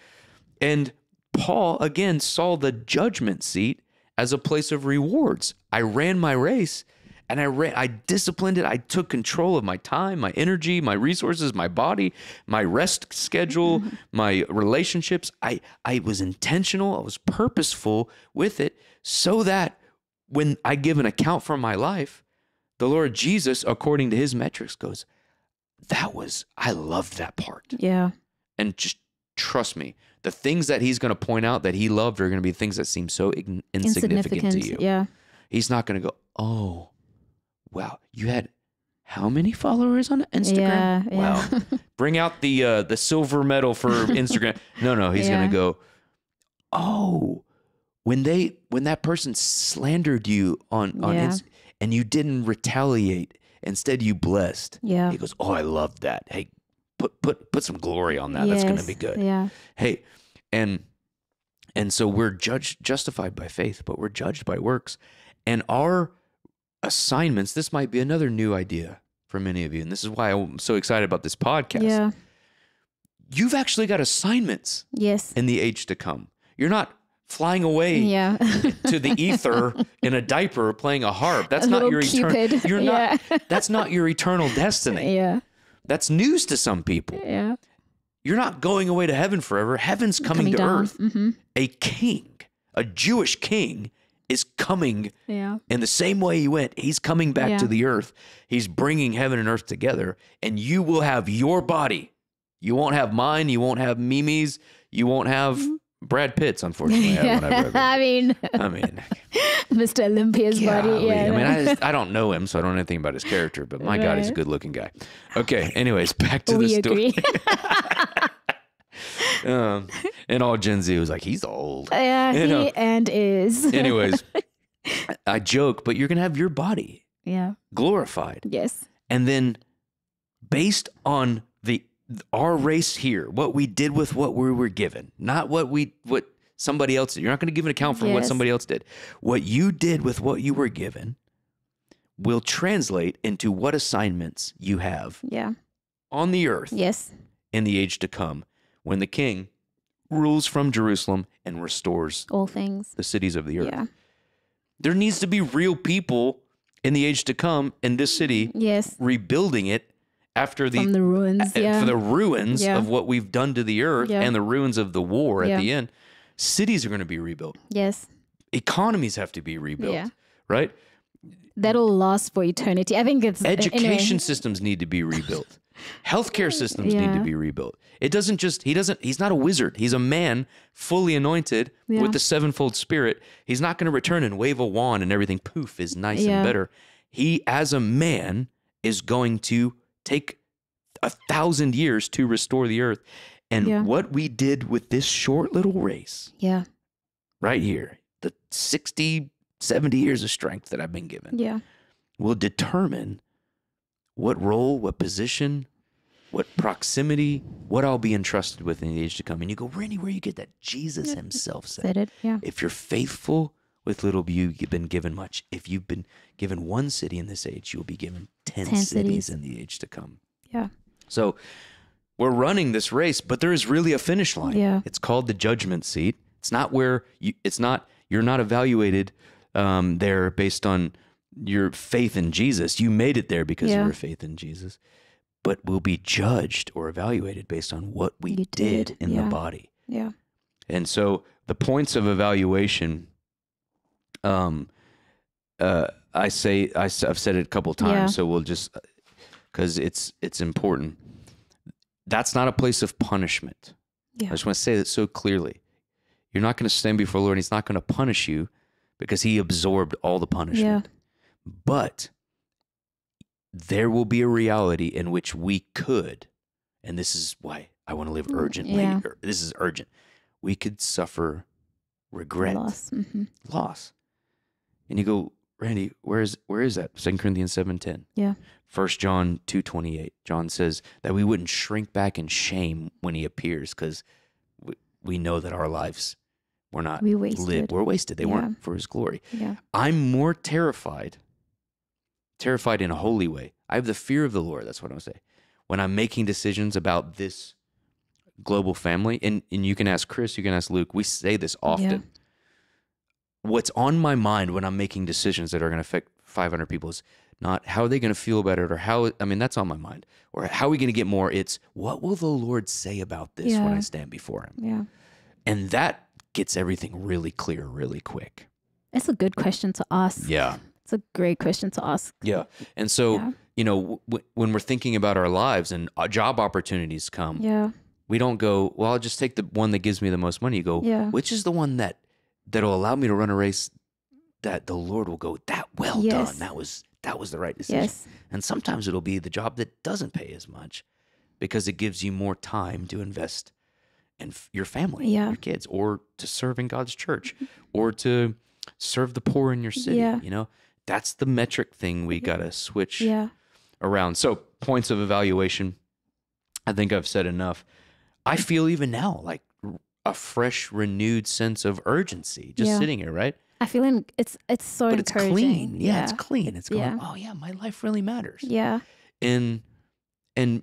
And Paul, again, saw the judgment seat as a place of rewards. I ran my race and I ran, I disciplined it. I took control of my time, my energy, my resources, my body, my rest schedule, my relationships. I, I was intentional, I was purposeful with it so that when I give an account for my life, the Lord Jesus, according to his metrics, goes, That was, I loved that part. Yeah. And just trust me, the things that he's going to point out that he loved are going to be things that seem so ign- insignificant, Insignificant. to you. Yeah. He's not going to go, Oh, wow, you had how many followers on Instagram? Yeah. Wow. Yeah. Bring out the uh, the silver medal for Instagram. no, no, he's Yeah. going to go, Oh, when they when that person slandered you on on Yeah. Inst- and you didn't retaliate, instead you blessed. yeah. He goes, "Oh, I love that. Hey, put put put some glory on that. That's going to be good." Yeah. Hey, and and so we're judged justified by faith, but we're judged by works. And our assignments, this might be another new idea for many of you, and this is why I'm so excited about this podcast. Yeah. You've actually got assignments Yes. in the age to come. You're not flying away Yeah. to the ether in a diaper playing a harp. That's A not your eternal. You're not. Yeah. That's not your eternal destiny. yeah. That's news to some people. Yeah. You're not going away to heaven forever. Heaven's coming, to down. earth. Mm-hmm. A king, a Jewish king, is coming Yeah. in the same way he went. He's coming back Yeah. to the earth. He's bringing heaven and earth together, and you will have your body. You won't have mine. You won't have Mimi's. You won't have Brad Pitt's, unfortunately. I I mean, I mean, Mr. Olympia's body. golly. Yeah. I mean, I, just- I don't know him, so I don't know anything about his character. But my God, he's a good-looking guy. Okay. Anyways, back to the we story. agree. Um, and all Gen Z was like, he's old. yeah, You he know. and is. Anyways, I joke, but you're gonna have your body yeah. glorified, Yes. and then based on the our race here, what we did with what we were given, not what we what somebody else did. You're not going to give an account for what somebody else did. What you did with what you were given will translate into what assignments you have Yeah. on the earth Yes. in the age to come when the king rules from Jerusalem and restores All things. the cities of the earth. Yeah. There needs to be real people in the age to come in this city Yes. rebuilding it after the, the ruins. uh, Yeah. for the ruins Yeah. of what we've done to the earth Yeah. and the ruins of the war at the end. Cities are going to be rebuilt. yes. Economies have to be rebuilt. Right? That'll last for eternity. I think it's Education Anyway. systems need to be rebuilt. Healthcare systems need to be rebuilt. It doesn't just he doesn't he's not a wizard. He's a man fully anointed with the sevenfold spirit. He's not going to return and wave a wand and everything poof is nice and better. He as a man is going to take a thousand years to restore the earth. And Yeah. what we did with this short little race Yeah. right here, the 60, 70 years of strength that I've been given Yeah. will determine what role, what position, what proximity, what I'll be entrusted with in the age to come. And you go, Randy, where you get that? Jesus himself said, Said it. Yeah. if you're faithful with little, you've been given much. If you've been given one city in this age, you'll be given 10, 10 cities cities. in the age to come. Yeah. So we're running this race, but there is really a finish line. Yeah. It's called the judgment seat. It's not where you, it's not, you're not evaluated um, there based on your faith in Jesus. You made it there because Yeah. of your faith in Jesus, but we'll be judged or evaluated based on what we did, did, in yeah. the body. Yeah. And so the points of evaluation, um, uh, I say I, have said it a couple times, Yeah. so we'll just because it's it's important. That's not a place of punishment. Yeah. I just want to say that so clearly. You're not going to stand before the Lord. He's not going to punish you because He absorbed all the punishment. Yeah. But there will be a reality in which we could, and this is why I want to live urgently. Mm, yeah. This is urgent. We could suffer regret, loss. Loss. hmm And you go, Randy, where is where is that? Second Corinthians seven ten. Yeah. First John two twenty eight. John says that we wouldn't shrink back in shame when he appears because we, we know that our lives were not We lived. wasted. We're wasted. They Yeah. weren't for his glory. Yeah. I'm more terrified, terrified in a holy way. I have the fear of the Lord. That's what I'm saying. When I'm making decisions about this global family, and, and you can ask Chris, you can ask Luke, we say this often. What's on my mind when I'm making decisions that are going to affect 500 people is not how are they going to feel about it or how, I mean, that's on my mind. Or how are we going to get more? It's what will the Lord say about this when I stand before him? Yeah. And that gets everything really clear really quick. It's a good question to ask. Yeah. It's a great question to ask. Yeah. And so, Yeah. you know, w- when we're thinking about our lives and uh, job opportunities come, Yeah. we don't go, well, I'll just take the one that gives me the most money. You go, Yeah. which is the one that that'll allow me to run a race that the Lord will go, that well Yes. done. That was that was the right decision. Yes. And sometimes it'll be the job that doesn't pay as much because it gives you more time to invest in your family, Yeah. your kids, or to serve in God's church, mm-hmm. or to serve the poor in your city. Yeah. You know, that's the metric thing we mm-hmm. got to switch Yeah. around. So, points of evaluation. I think I've said enough. I feel even now like a fresh, renewed sense of urgency just Yeah. sitting here, right? I feel in, it's it's so but it's clean. Yeah, yeah. it's clean. It's going, yeah. oh, yeah, my life really matters. Yeah. And, and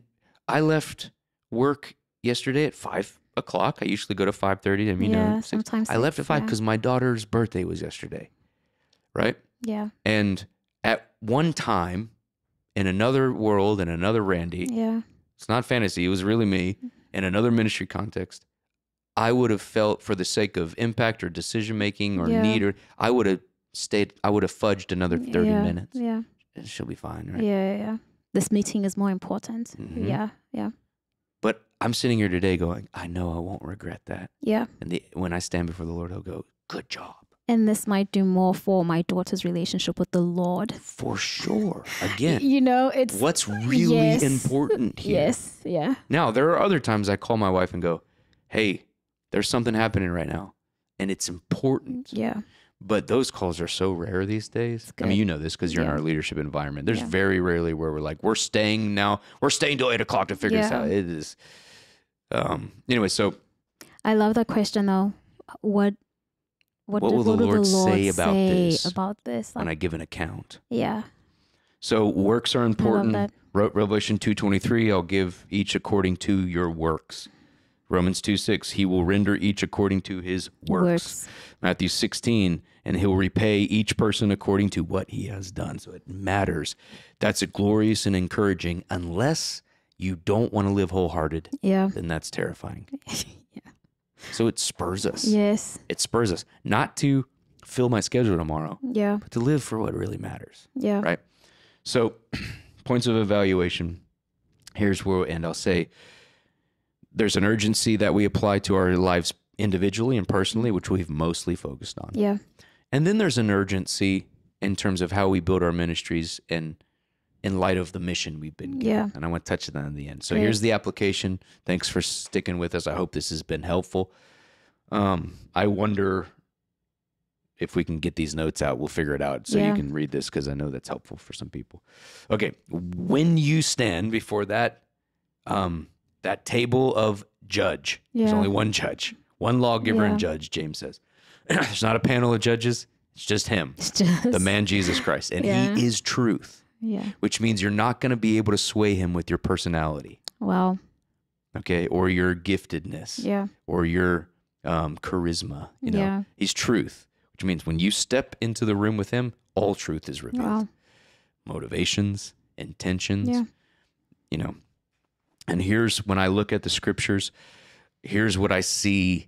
I left work yesterday at five o'clock. I usually go to 5.30. I mean, yeah. uh, six. Sometimes I left six, at five yeah. because my daughter's birthday was yesterday, right? Yeah. And at one time, in another world, in another Randy, Yeah. it's not fantasy, it was really me in another ministry context. I would have felt for the sake of impact or decision making or Yeah. need or I would have stayed. I would have fudged another thirty yeah, minutes. Yeah. She'll be fine, right? Yeah, yeah, yeah. This meeting is more important. Mhm. Yeah, yeah, But I'm sitting here today going, I know I won't regret that. yeah. And the, when I stand before the Lord, He'll go, "Good job." And this might do more for my daughter's relationship with the Lord. For sure. Again, You know, it's what's really Yes. important here? yes, yeah, Now, there are other times I call my wife and go, Hey, there's something happening right now, and it's important. yeah, But those calls are so rare these days. I mean, you know this because you're Yeah. in our leadership environment. There's Yeah. very rarely where we're like, we're staying now, we're staying till eight o'clock to figure this out. It is. Um. Anyway, so I love that question though. What what, What will the what Lord the Lord say about say this about this? when I give an account, yeah, so works are important. Revelation two twenty three. I'll give each according to your works. Romans two six. He will render each according to his works. Works. Matthew 16, and he'll repay each person according to what he has done. So it matters. That's a glorious and encouraging, unless you don't want to live wholehearted, Yeah. then that's terrifying. Yeah. So it spurs us. yes. It spurs us not to fill my schedule tomorrow, Yeah. but to live for what really matters. Yeah. Right. So, points of evaluation. Here's where, and I'll say there's an urgency that we apply to our lives individually and personally, which we've mostly focused on. Yeah. And then there's an urgency in terms of how we build our ministries and in light of the mission we've been given. Yeah. And I want to touch on that in the end. So Great. here's the application. Thanks for sticking with us. I hope this has been helpful. Um, I wonder if we can get these notes out. We'll figure it out so Yeah. you can read this because I know that's helpful for some people. Okay. When you stand before that um, that table of judge, Yeah. there's only one judge, one lawgiver Yeah. and judge, James says. There's not a panel of judges. It's just him, It's just the man Jesus Christ. And Yeah. he is truth, Yeah. which means you're not going to be able to sway him with your personality, Wow. okay, or your giftedness Yeah. or your um, charisma. You know, Yeah. he's truth, which means when you step into the room with him, all truth is revealed. Wow. Motivations, intentions, Yeah. you know. And here's when I look at the scriptures, here's what I see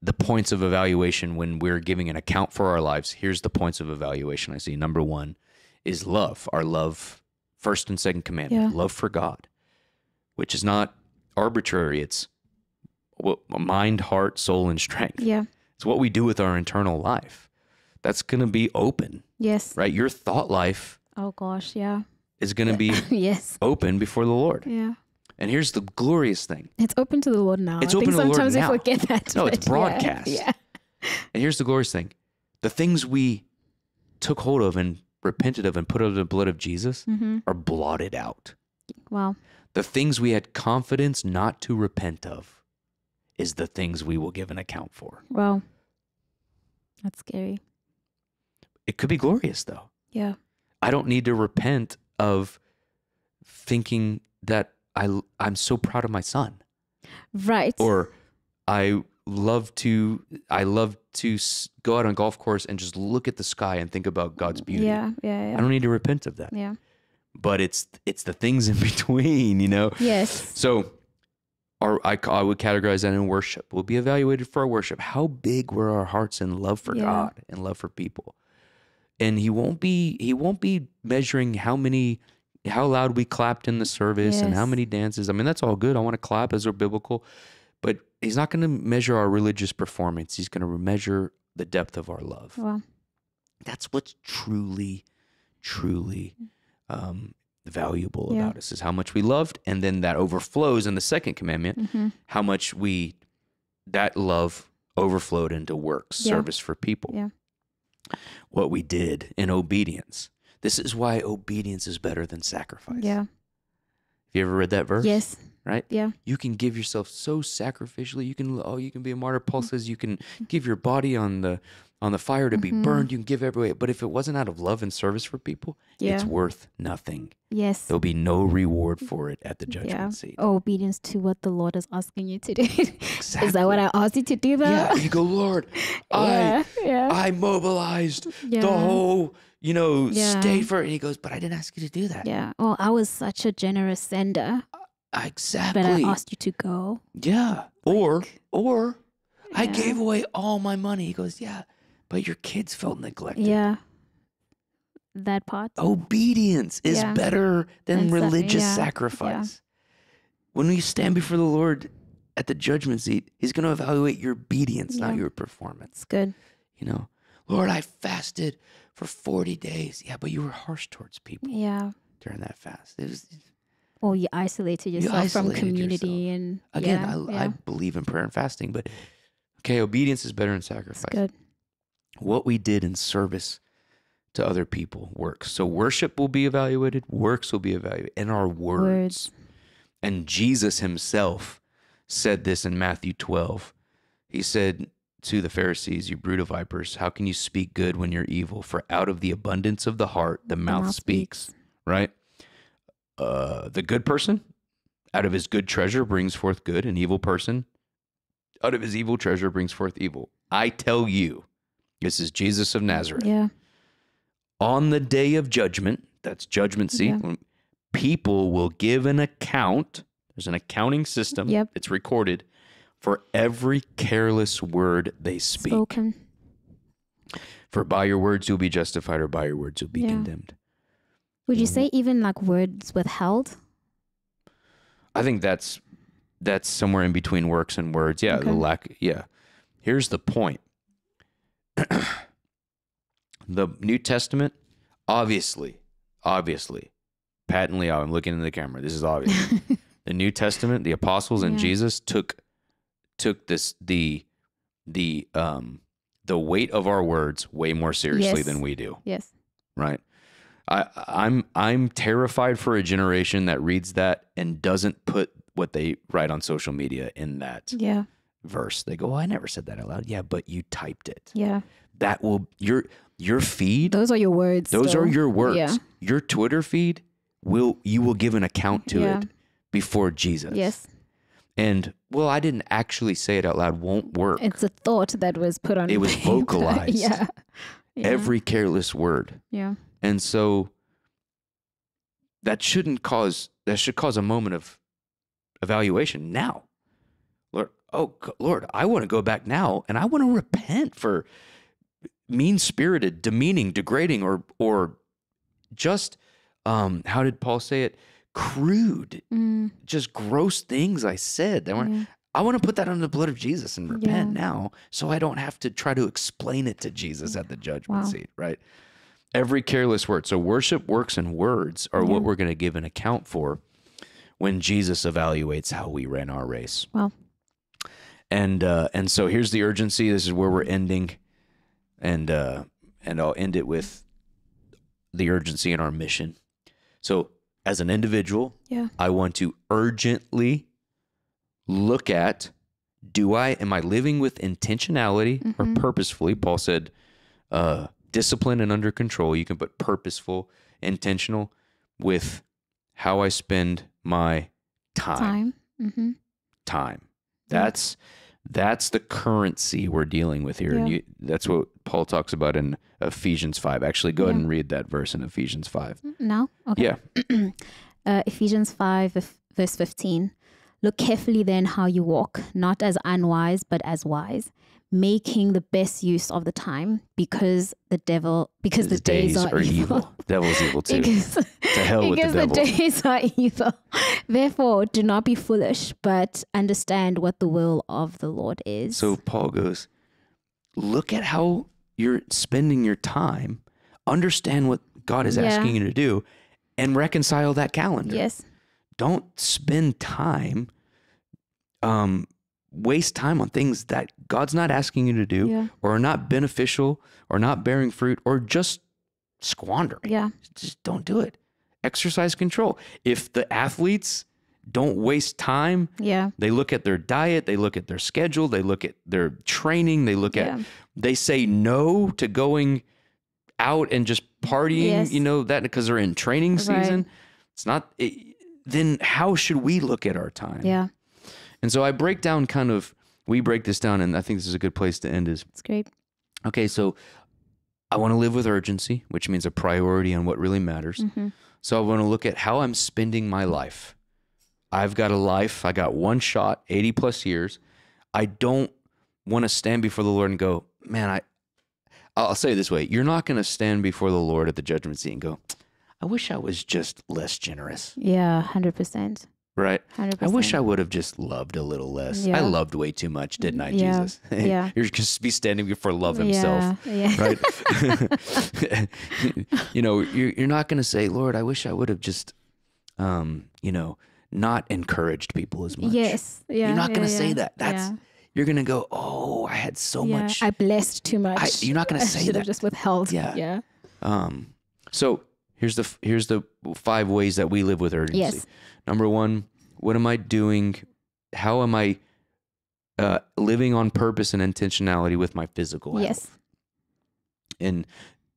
the points of evaluation when we're giving an account for our lives. Here's the points of evaluation I see. Number one is love, our love, first and second commandment, Yeah. love for God, which is not arbitrary. It's mind, heart, soul, and strength. Yeah. It's what we do with our internal life. That's going to be open, Yes. right? Your thought life Oh gosh. Yeah. is going to be yes. open before the Lord. Yeah. And here's the glorious thing. It's open to the Lord now. It's I open to the Lord sometimes now. we forget that. No, it's but yeah, broadcast. Yeah. And here's the glorious thing. The things we took hold of and repented of and put under the blood of Jesus Mm-hmm. are blotted out. Wow. The things we had confidence not to repent of is the things we will give an account for. Wow. That's scary. It could be glorious though. Yeah. I don't need to repent of thinking that I I'm so proud of my son Right. or I love to I love to go out on a golf course and just look at the sky and think about God's beauty. Yeah. Yeah. I don't need to repent of that. Yeah. But it's it's the things in between, you know. Yes. So our I, I would categorize that in worship. We'll be evaluated for our worship. How big were our hearts in love for Yeah. God and love for people? And he won't be he won't be measuring how many how loud we clapped in the service and how many dances. I mean, that's all good. I want to clap as we're biblical. But he's not going to measure our religious performance. He's going to measure the depth of our love. Wow. That's what's truly, truly um, valuable Yeah. about us is how much we loved, and then that overflows in the second commandment. Mm-hmm. How much we that love overflowed into works, Yeah. service for people. Yeah. What we did in obedience. This is why obedience is better than sacrifice. Yeah. Have you ever read that verse? Yes. Right? Yeah. You can give yourself so sacrificially. You can oh, you can be a martyr. Paul Mm. says you can give your body on the on the fire to be Mhm. burned. You can give every way. But if it wasn't out of love and service for people, it's worth nothing. Yes. There'll be no reward for it at the judgment yeah. seat. Obedience to what the Lord is asking you to do. Exactly. Is that what I asked you to do though? Yeah, you go, Lord. yeah. I yeah. I mobilized yeah. the whole, you know, Yeah. state for it. And he goes, but I didn't ask you to do that. Yeah. Oh, I was such a generous sender, uh, Exactly. but I asked you to go. yeah. Or or I gave away all my money. He goes, yeah, but your kids felt neglected. Yeah. That part. Obedience is Yeah. better than sa- religious yeah, sacrifice. When we stand before the Lord at the judgment seat, He's going to evaluate your obedience, not your performance. It's good. You know, Lord, I fasted for 40 days. Yeah, but you were harsh towards people Yeah. during that fast. It was, well, you isolated You yourself from isolated community and again, yeah, I, yeah. I believe in prayer and fasting, but okay, obedience is better than sacrifice. good. What we did in service to other people works. So worship will be evaluated, works will be evaluated, and our words. Words. And Jesus himself said this in Matthew 12. He said to the Pharisees, You brood of vipers, how can you speak good when you're evil? For out of the abundance of the heart, the mouth, mouth speaks. speaks. Right? Uh, the good person, out of his good treasure, brings forth good. An evil person, out of his evil treasure, brings forth evil. I tell you, this is Jesus of Nazareth Yeah. on the day of judgment, that's judgment seat, Yeah. people will give an account. There's an accounting system. Yep. It's recorded for every careless word they speak. Spoken. For by your words you'll be justified, or by your words you'll be Yeah. condemned. Would you Mhm. say even like words withheld? I think that's that's somewhere in between works and words. Yeah, the lack. Yeah. Here's the point. the New Testament, obviously, obviously, patently, I'm looking in the camera. This is obvious. the New Testament, the apostles and Yeah. Jesus took took this the the um the weight of our words way more seriously Yes. than we do yes. right i i'm i'm terrified for a generation that reads that and doesn't put what they write on social media in that Yeah. verse they go oh, i never said that out loud yeah but you typed it Yeah. that will your your feed Those are your words. those are your words Yeah. your twitter feed will you will give an account to Yeah. it before jesus Yes. And well i didn't actually say it out loud won't work It's a thought that was put on It was paper. vocalized. yeah. yeah. every careless word Yeah. And so that shouldn't cause that should cause a moment of evaluation now. Lord, oh Lord, I want to go back now and I want to repent for mean-spirited, demeaning, degrading or or just um how did Paul say it? Crude, Mm, just gross things I said. I want yeah. I want to put that under the blood of Jesus and repent Yeah. now so I don't have to try to explain it to Jesus at the judgment Wow. seat, right? Every careless word. So worship, works, and words are what we're going to give an account for when Jesus evaluates how we ran our race. Wow. And uh, and so here's the urgency. This is where we're ending, and uh, and I'll end it with the urgency in our mission. So as an individual, Yeah. I want to urgently look at do I am I living with intentionality or Mhm. purposefully? Paul said uh discipline and under control. You can put purposeful, intentional with how I spend my time. Time. Mm-hmm. Time. That's that's the currency we're dealing with here. And you, that's what Paul talks about in Ephesians 5. Actually, go ahead and read that verse in Ephesians 5. Now? Okay. Yeah. uh, Ephesians 5, verse 15. Look carefully then how you walk, not as unwise, but as wise, making the best use of the time because the devil, because the His days, are, evil. Devil's evil too. Because, To hell with the because the, days are evil. Therefore, do not be foolish, but understand what the will of the Lord is. So Paul goes, look at how you're spending your time, understand what God is Yeah. asking you to do, and reconcile that calendar. yes, Don't spend time, um, waste time on things that God's not asking you to do, Yeah. or are not beneficial, or not bearing fruit, or just squander. it. yeah, Just don't do it. Exercise control. If the athletes don't waste time yeah, they look at their diet, they look at their schedule, they look at their training, they look Yeah. at they say no to going out and just partying, Yes. you know, that because they're in training Right. season. It's not it, then how should we look at our time? yeah. And so I break down kind of we break this down and I think this is a good place to end is It's great. okay, so I want to live with urgency, which means a priority on what really matters. hmm So I want to look at how I'm spending my life. I've got a life, I got one shot, 80 plus years. I don't want to stand before the Lord and go, man, I I'll say it this way: you're not going to stand before the Lord at the judgment seat and go, "I wish I was just less generous." Yeah, hundred percent. Right? Hundred I wish I would have just loved a little less. I loved way too much, didn't I, Yeah. Jesus? Yeah. You're just be standing before love himself. Yeah. yeah. right? you know, you're, you're not going to say, Lord, I wish I would have just, um, you know, not encouraged people as much. Yes. Yeah. You're not going to say yeah, that. That's, yeah. you're going to go, oh, I had so yeah. much. I blessed too much. you're not gonna I say have that. just withheld. Yeah. Yeah. um, so here's the, here's the five ways that we live with urgency. Yes. Number one, what am I doing? How am I uh, living on purpose and intentionality with my physical health? Yes. and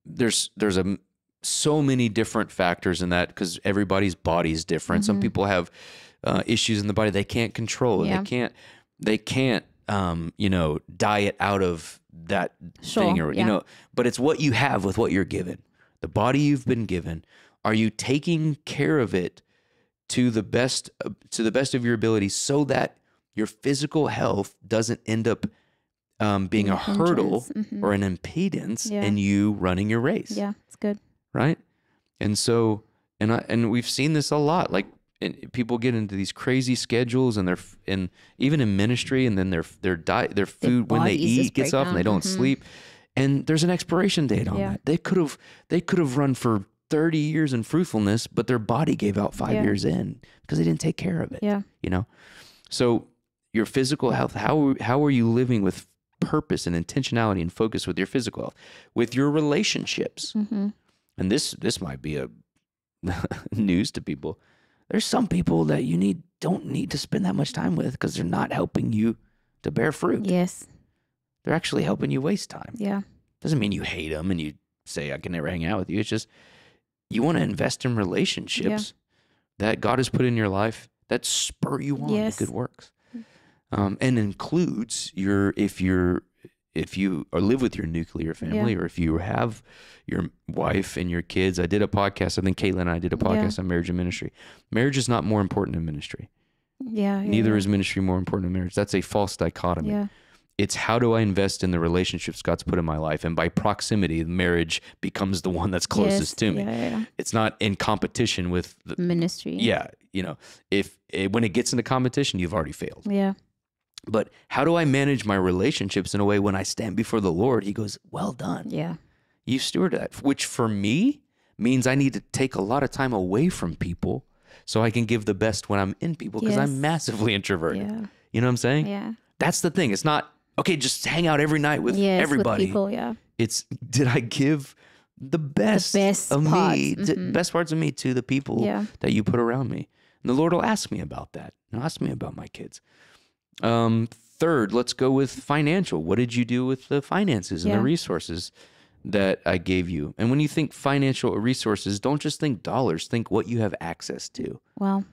there's there's a so many different factors in that because everybody's body is different. Some Mhm. people have uh, issues in the body they can't control. Yeah. They can't they can't um, you know diet out of that Sure, thing or yeah. you know. But it's what you have with what you're given. The body you've been given. Are you taking care of it to the best to the best of your ability so that your physical health doesn't end up um, being a hurdle Hindrance, mhm. or an impedance Yeah. in you running your race. Yeah. It's good. Right. And so, and I, and we've seen this a lot. Like and people get into these crazy schedules and they're and even in ministry and then their their diet, their food when they eat gets off and they don't Mhm. sleep. And there's an expiration date on Yeah. that. They could have they could have run for 30 years in fruitfulness, but their body gave out five Yeah. years in because they didn't take care of it Yeah. you know so your physical health how how are you living with purpose and intentionality and focus with your physical health with your relationships Mm-hmm. and this this might be a news to people there's some people that you need don't need to spend that much time with because they're not helping you to bear fruit Yes. they're actually helping you waste time Yeah. doesn't mean you hate them and you say i can never hang out with you it's just you want to invest in relationships that god has put in your life that spur you on Yes. to good works um, and includes your if you're if you or live with your nuclear family or if you have your wife and your kids i did a podcast i think caitlin and i did a Yeah. podcast on marriage and ministry marriage is not more important than ministry Yeah. yeah, neither yeah. is ministry more important than marriage that's a false dichotomy Yeah. It's how do I invest in the relationships God's put in my life? And by proximity, marriage becomes the one that's closest Yes. to me. Yeah, yeah. It's not in competition with the, Ministry. yeah, you know, if it, when it gets into competition, you've already failed. Yeah. But how do I manage my relationships in a way when I stand before the Lord? He goes, Well done. Yeah. You steward that, which for me means I need to take a lot of time away from people so I can give the best when I'm in people because Yes. I'm massively introverted. Yeah. You know what I'm saying? Yeah. That's the thing. It's not, okay, just hang out every night with yes. everybody. With people. Yeah. it's did I give the best, best of parts, me, to, mhm. best parts of me to the people Yeah. that you put around me? And the Lord will ask me about that. And ask me about my kids. Um, third, let's go with financial. What did you do with the finances and Yeah. the resources that I gave you? And when you think financial resources, don't just think dollars. Think what you have access to. Well.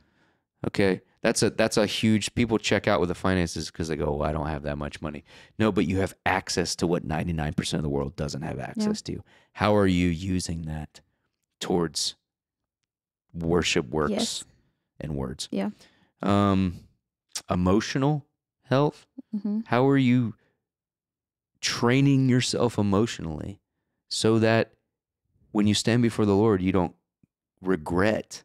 Okay, that's a that's a huge. People check out with the finances because they go, well, "I don't have that much money." No, but you have access to what ninety nine percent of the world doesn't have access to. How are you using that towards worship works Yes. and words? Yeah. Um, emotional health. hmm How are you training yourself emotionally so that when you stand before the Lord, you don't regret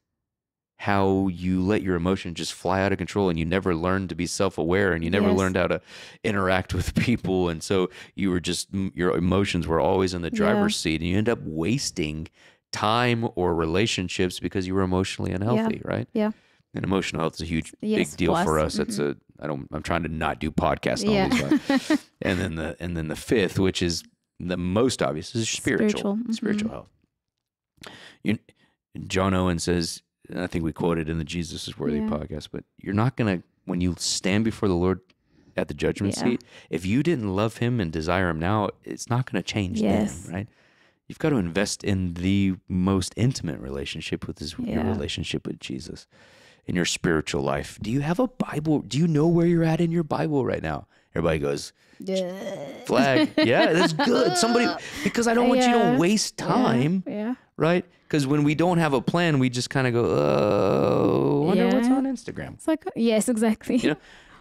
how you let your emotions just fly out of control and you never learned to be self-aware and you never Yes. learned how to interact with people and so you were just your emotions were always in the Yeah. driver's seat and you end up wasting time or relationships because you were emotionally unhealthy right Yeah. and emotional health is a huge Yes, big deal for was. us it's a i don't i'm trying to not do podcasts on all these but- Yeah. and then the and then the fifth, which is the most obvious, is spiritual Spiritual, spiritual, mhm. health. You, John Owen says, I think we quoted in the Jesus is Worthy Yeah. podcast, but you're not gonna when you stand before the Lord at the judgment Yeah. seat, if you didn't love Him and desire Him now, it's not gonna change Yes. then, right? You've got to invest in the most intimate relationship with his, your relationship with Jesus in your spiritual life. Do you have a Bible? Do you know where you're at in your Bible right now? Everybody goes, flag. yeah, that's good. Somebody, because I don't want you to waste time, Yeah. Right? Because when we don't have a plan, we just kind of go, oh, wonder what's on Instagram. It's like yes, exactly. You know,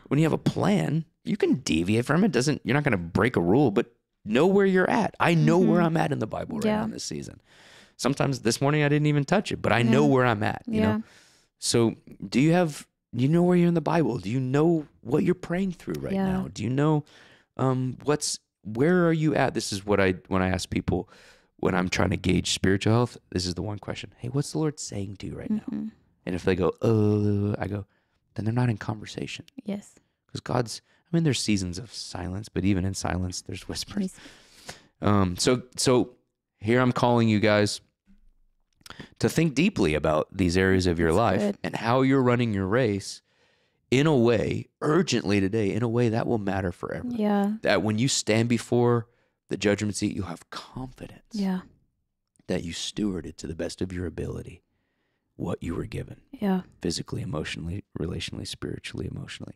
when you have a plan, you can deviate from it. Doesn't you're not going to break a rule, but know where you're at. I know where I'm at in the Bible right Mm-hmm. Yeah. now in this season. Sometimes this morning I didn't even touch it, but I know where I'm at. You Yeah. know. So do you have? You know where you're in the Bible? Do you know what you're praying through right Yeah. now? Do you know um, what's where are you at? This is what I when I ask people when I'm trying to gauge spiritual health. This is the one question. Hey, what's the Lord saying to you right now? Mhm. And if they go, oh, I go, then they're not in conversation Yes. because God's. I mean, there's seasons of silence, but even in silence, there's whispers. Um, so, so here I'm calling you guys to think deeply about these areas of your That's life good. and how you're running your race in a way, urgently today, in a way that will matter forever. Yeah. That when you stand before the judgment seat, you'll have confidence Yeah. that you stewarded to the best of your ability what you were given Yeah. physically, emotionally, relationally, spiritually, emotionally.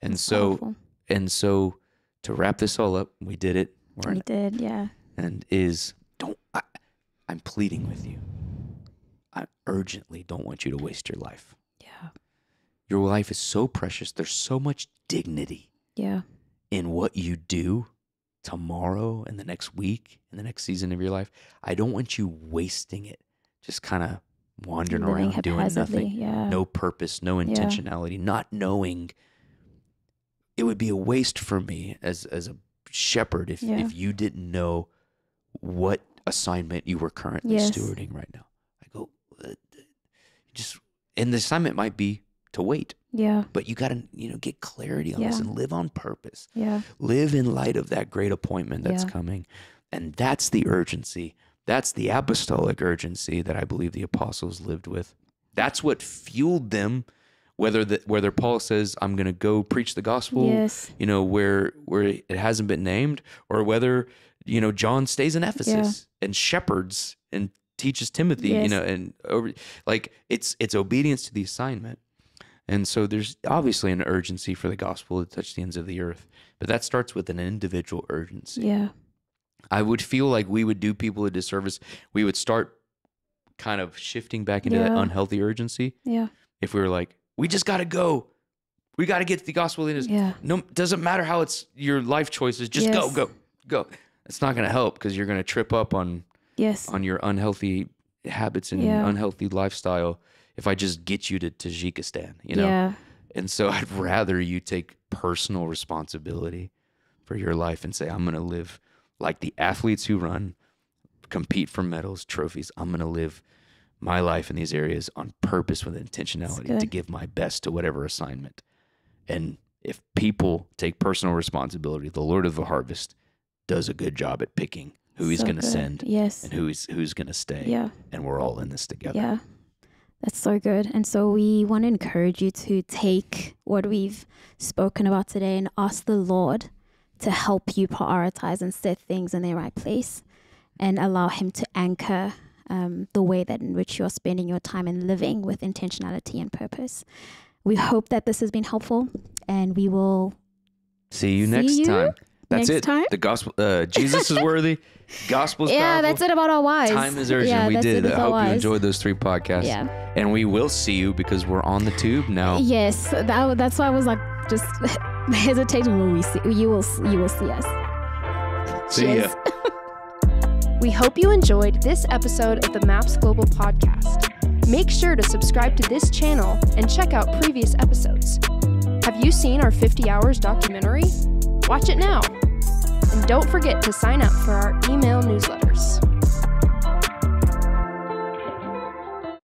And That's so, powerful. and so to wrap this all up, we did it. We did. Yeah. and is don't I, I'm pleading with you. I urgently don't want you to waste your life. Yeah. Your life is so precious. There's so much dignity Yeah. in what you do tomorrow and the next week and the next season of your life. I don't want you wasting it just kind of wandering Living around doing nothing. Yeah. No purpose, no intentionality, not knowing it would be a waste for me as as a shepherd if Yeah. if you didn't know what assignment you were currently Yes. stewarding right now. I go uh, just and the assignment might be to wait, Yeah. but you got to, you know, get clarity on this and live on purpose. Yeah. Live in light of that great appointment that's Yeah. coming. And that's the urgency. That's the apostolic urgency that I believe the apostles lived with. That's what fueled them whether the, whether Paul says I'm going to go preach the gospel, Yes. you know, where where it hasn't been named or whether, you know, John stays in Ephesus and shepherds and teaches Timothy, you know, and over like it's it's obedience to the assignment. And so there's obviously an urgency for the gospel to touch the ends of the earth, but that starts with an individual urgency. Yeah. I would feel like we would do people a disservice. We would start kind of shifting back into that unhealthy urgency Yeah. if we were like, we just got to go. We got to get the gospel in us. Yeah. No, doesn't matter how it's your life choices. Just go, Yes. go, go. It's not going to help because you're going to trip up on Yes. on your unhealthy habits and Yeah. unhealthy lifestyle. If I just get you to Tajikistan, you know, Yeah. and so I'd rather you take personal responsibility for your life and say, I'm going to live like the athletes who run, compete for medals, trophies. I'm going to live my life in these areas on purpose with intentionality to give my best to whatever assignment. And if people take personal responsibility, the Lord of the harvest does a good job at picking who he's going to send Yes. and who's who's going to stay. Yeah. And we're all in this together. Yeah. That's so good. And so we want to encourage you to take what we've spoken about today and ask the Lord to help you prioritize and set things in their right place and allow Him to anchor um, the way that in which you're spending your time and living with intentionality and purpose. We hope that this has been helpful and we will See you See next you time. That's next it. time. The gospel uh, Jesus is worthy. Gospel's Yeah, powerful. that's it about all wives. Time is urgent. Yeah, we did. it I hope you enjoyed those three podcasts. Yeah. And we will see you because we're on the tube now. Yes, that, that's why I was like just hesitating when we see you will you will see us. See ya. We hope you enjoyed this episode of the Maps Global podcast. Make sure to subscribe to this channel and check out previous episodes. Have you seen our 50 Hours documentary? Watch it now. And don't forget to sign up for our email newsletters.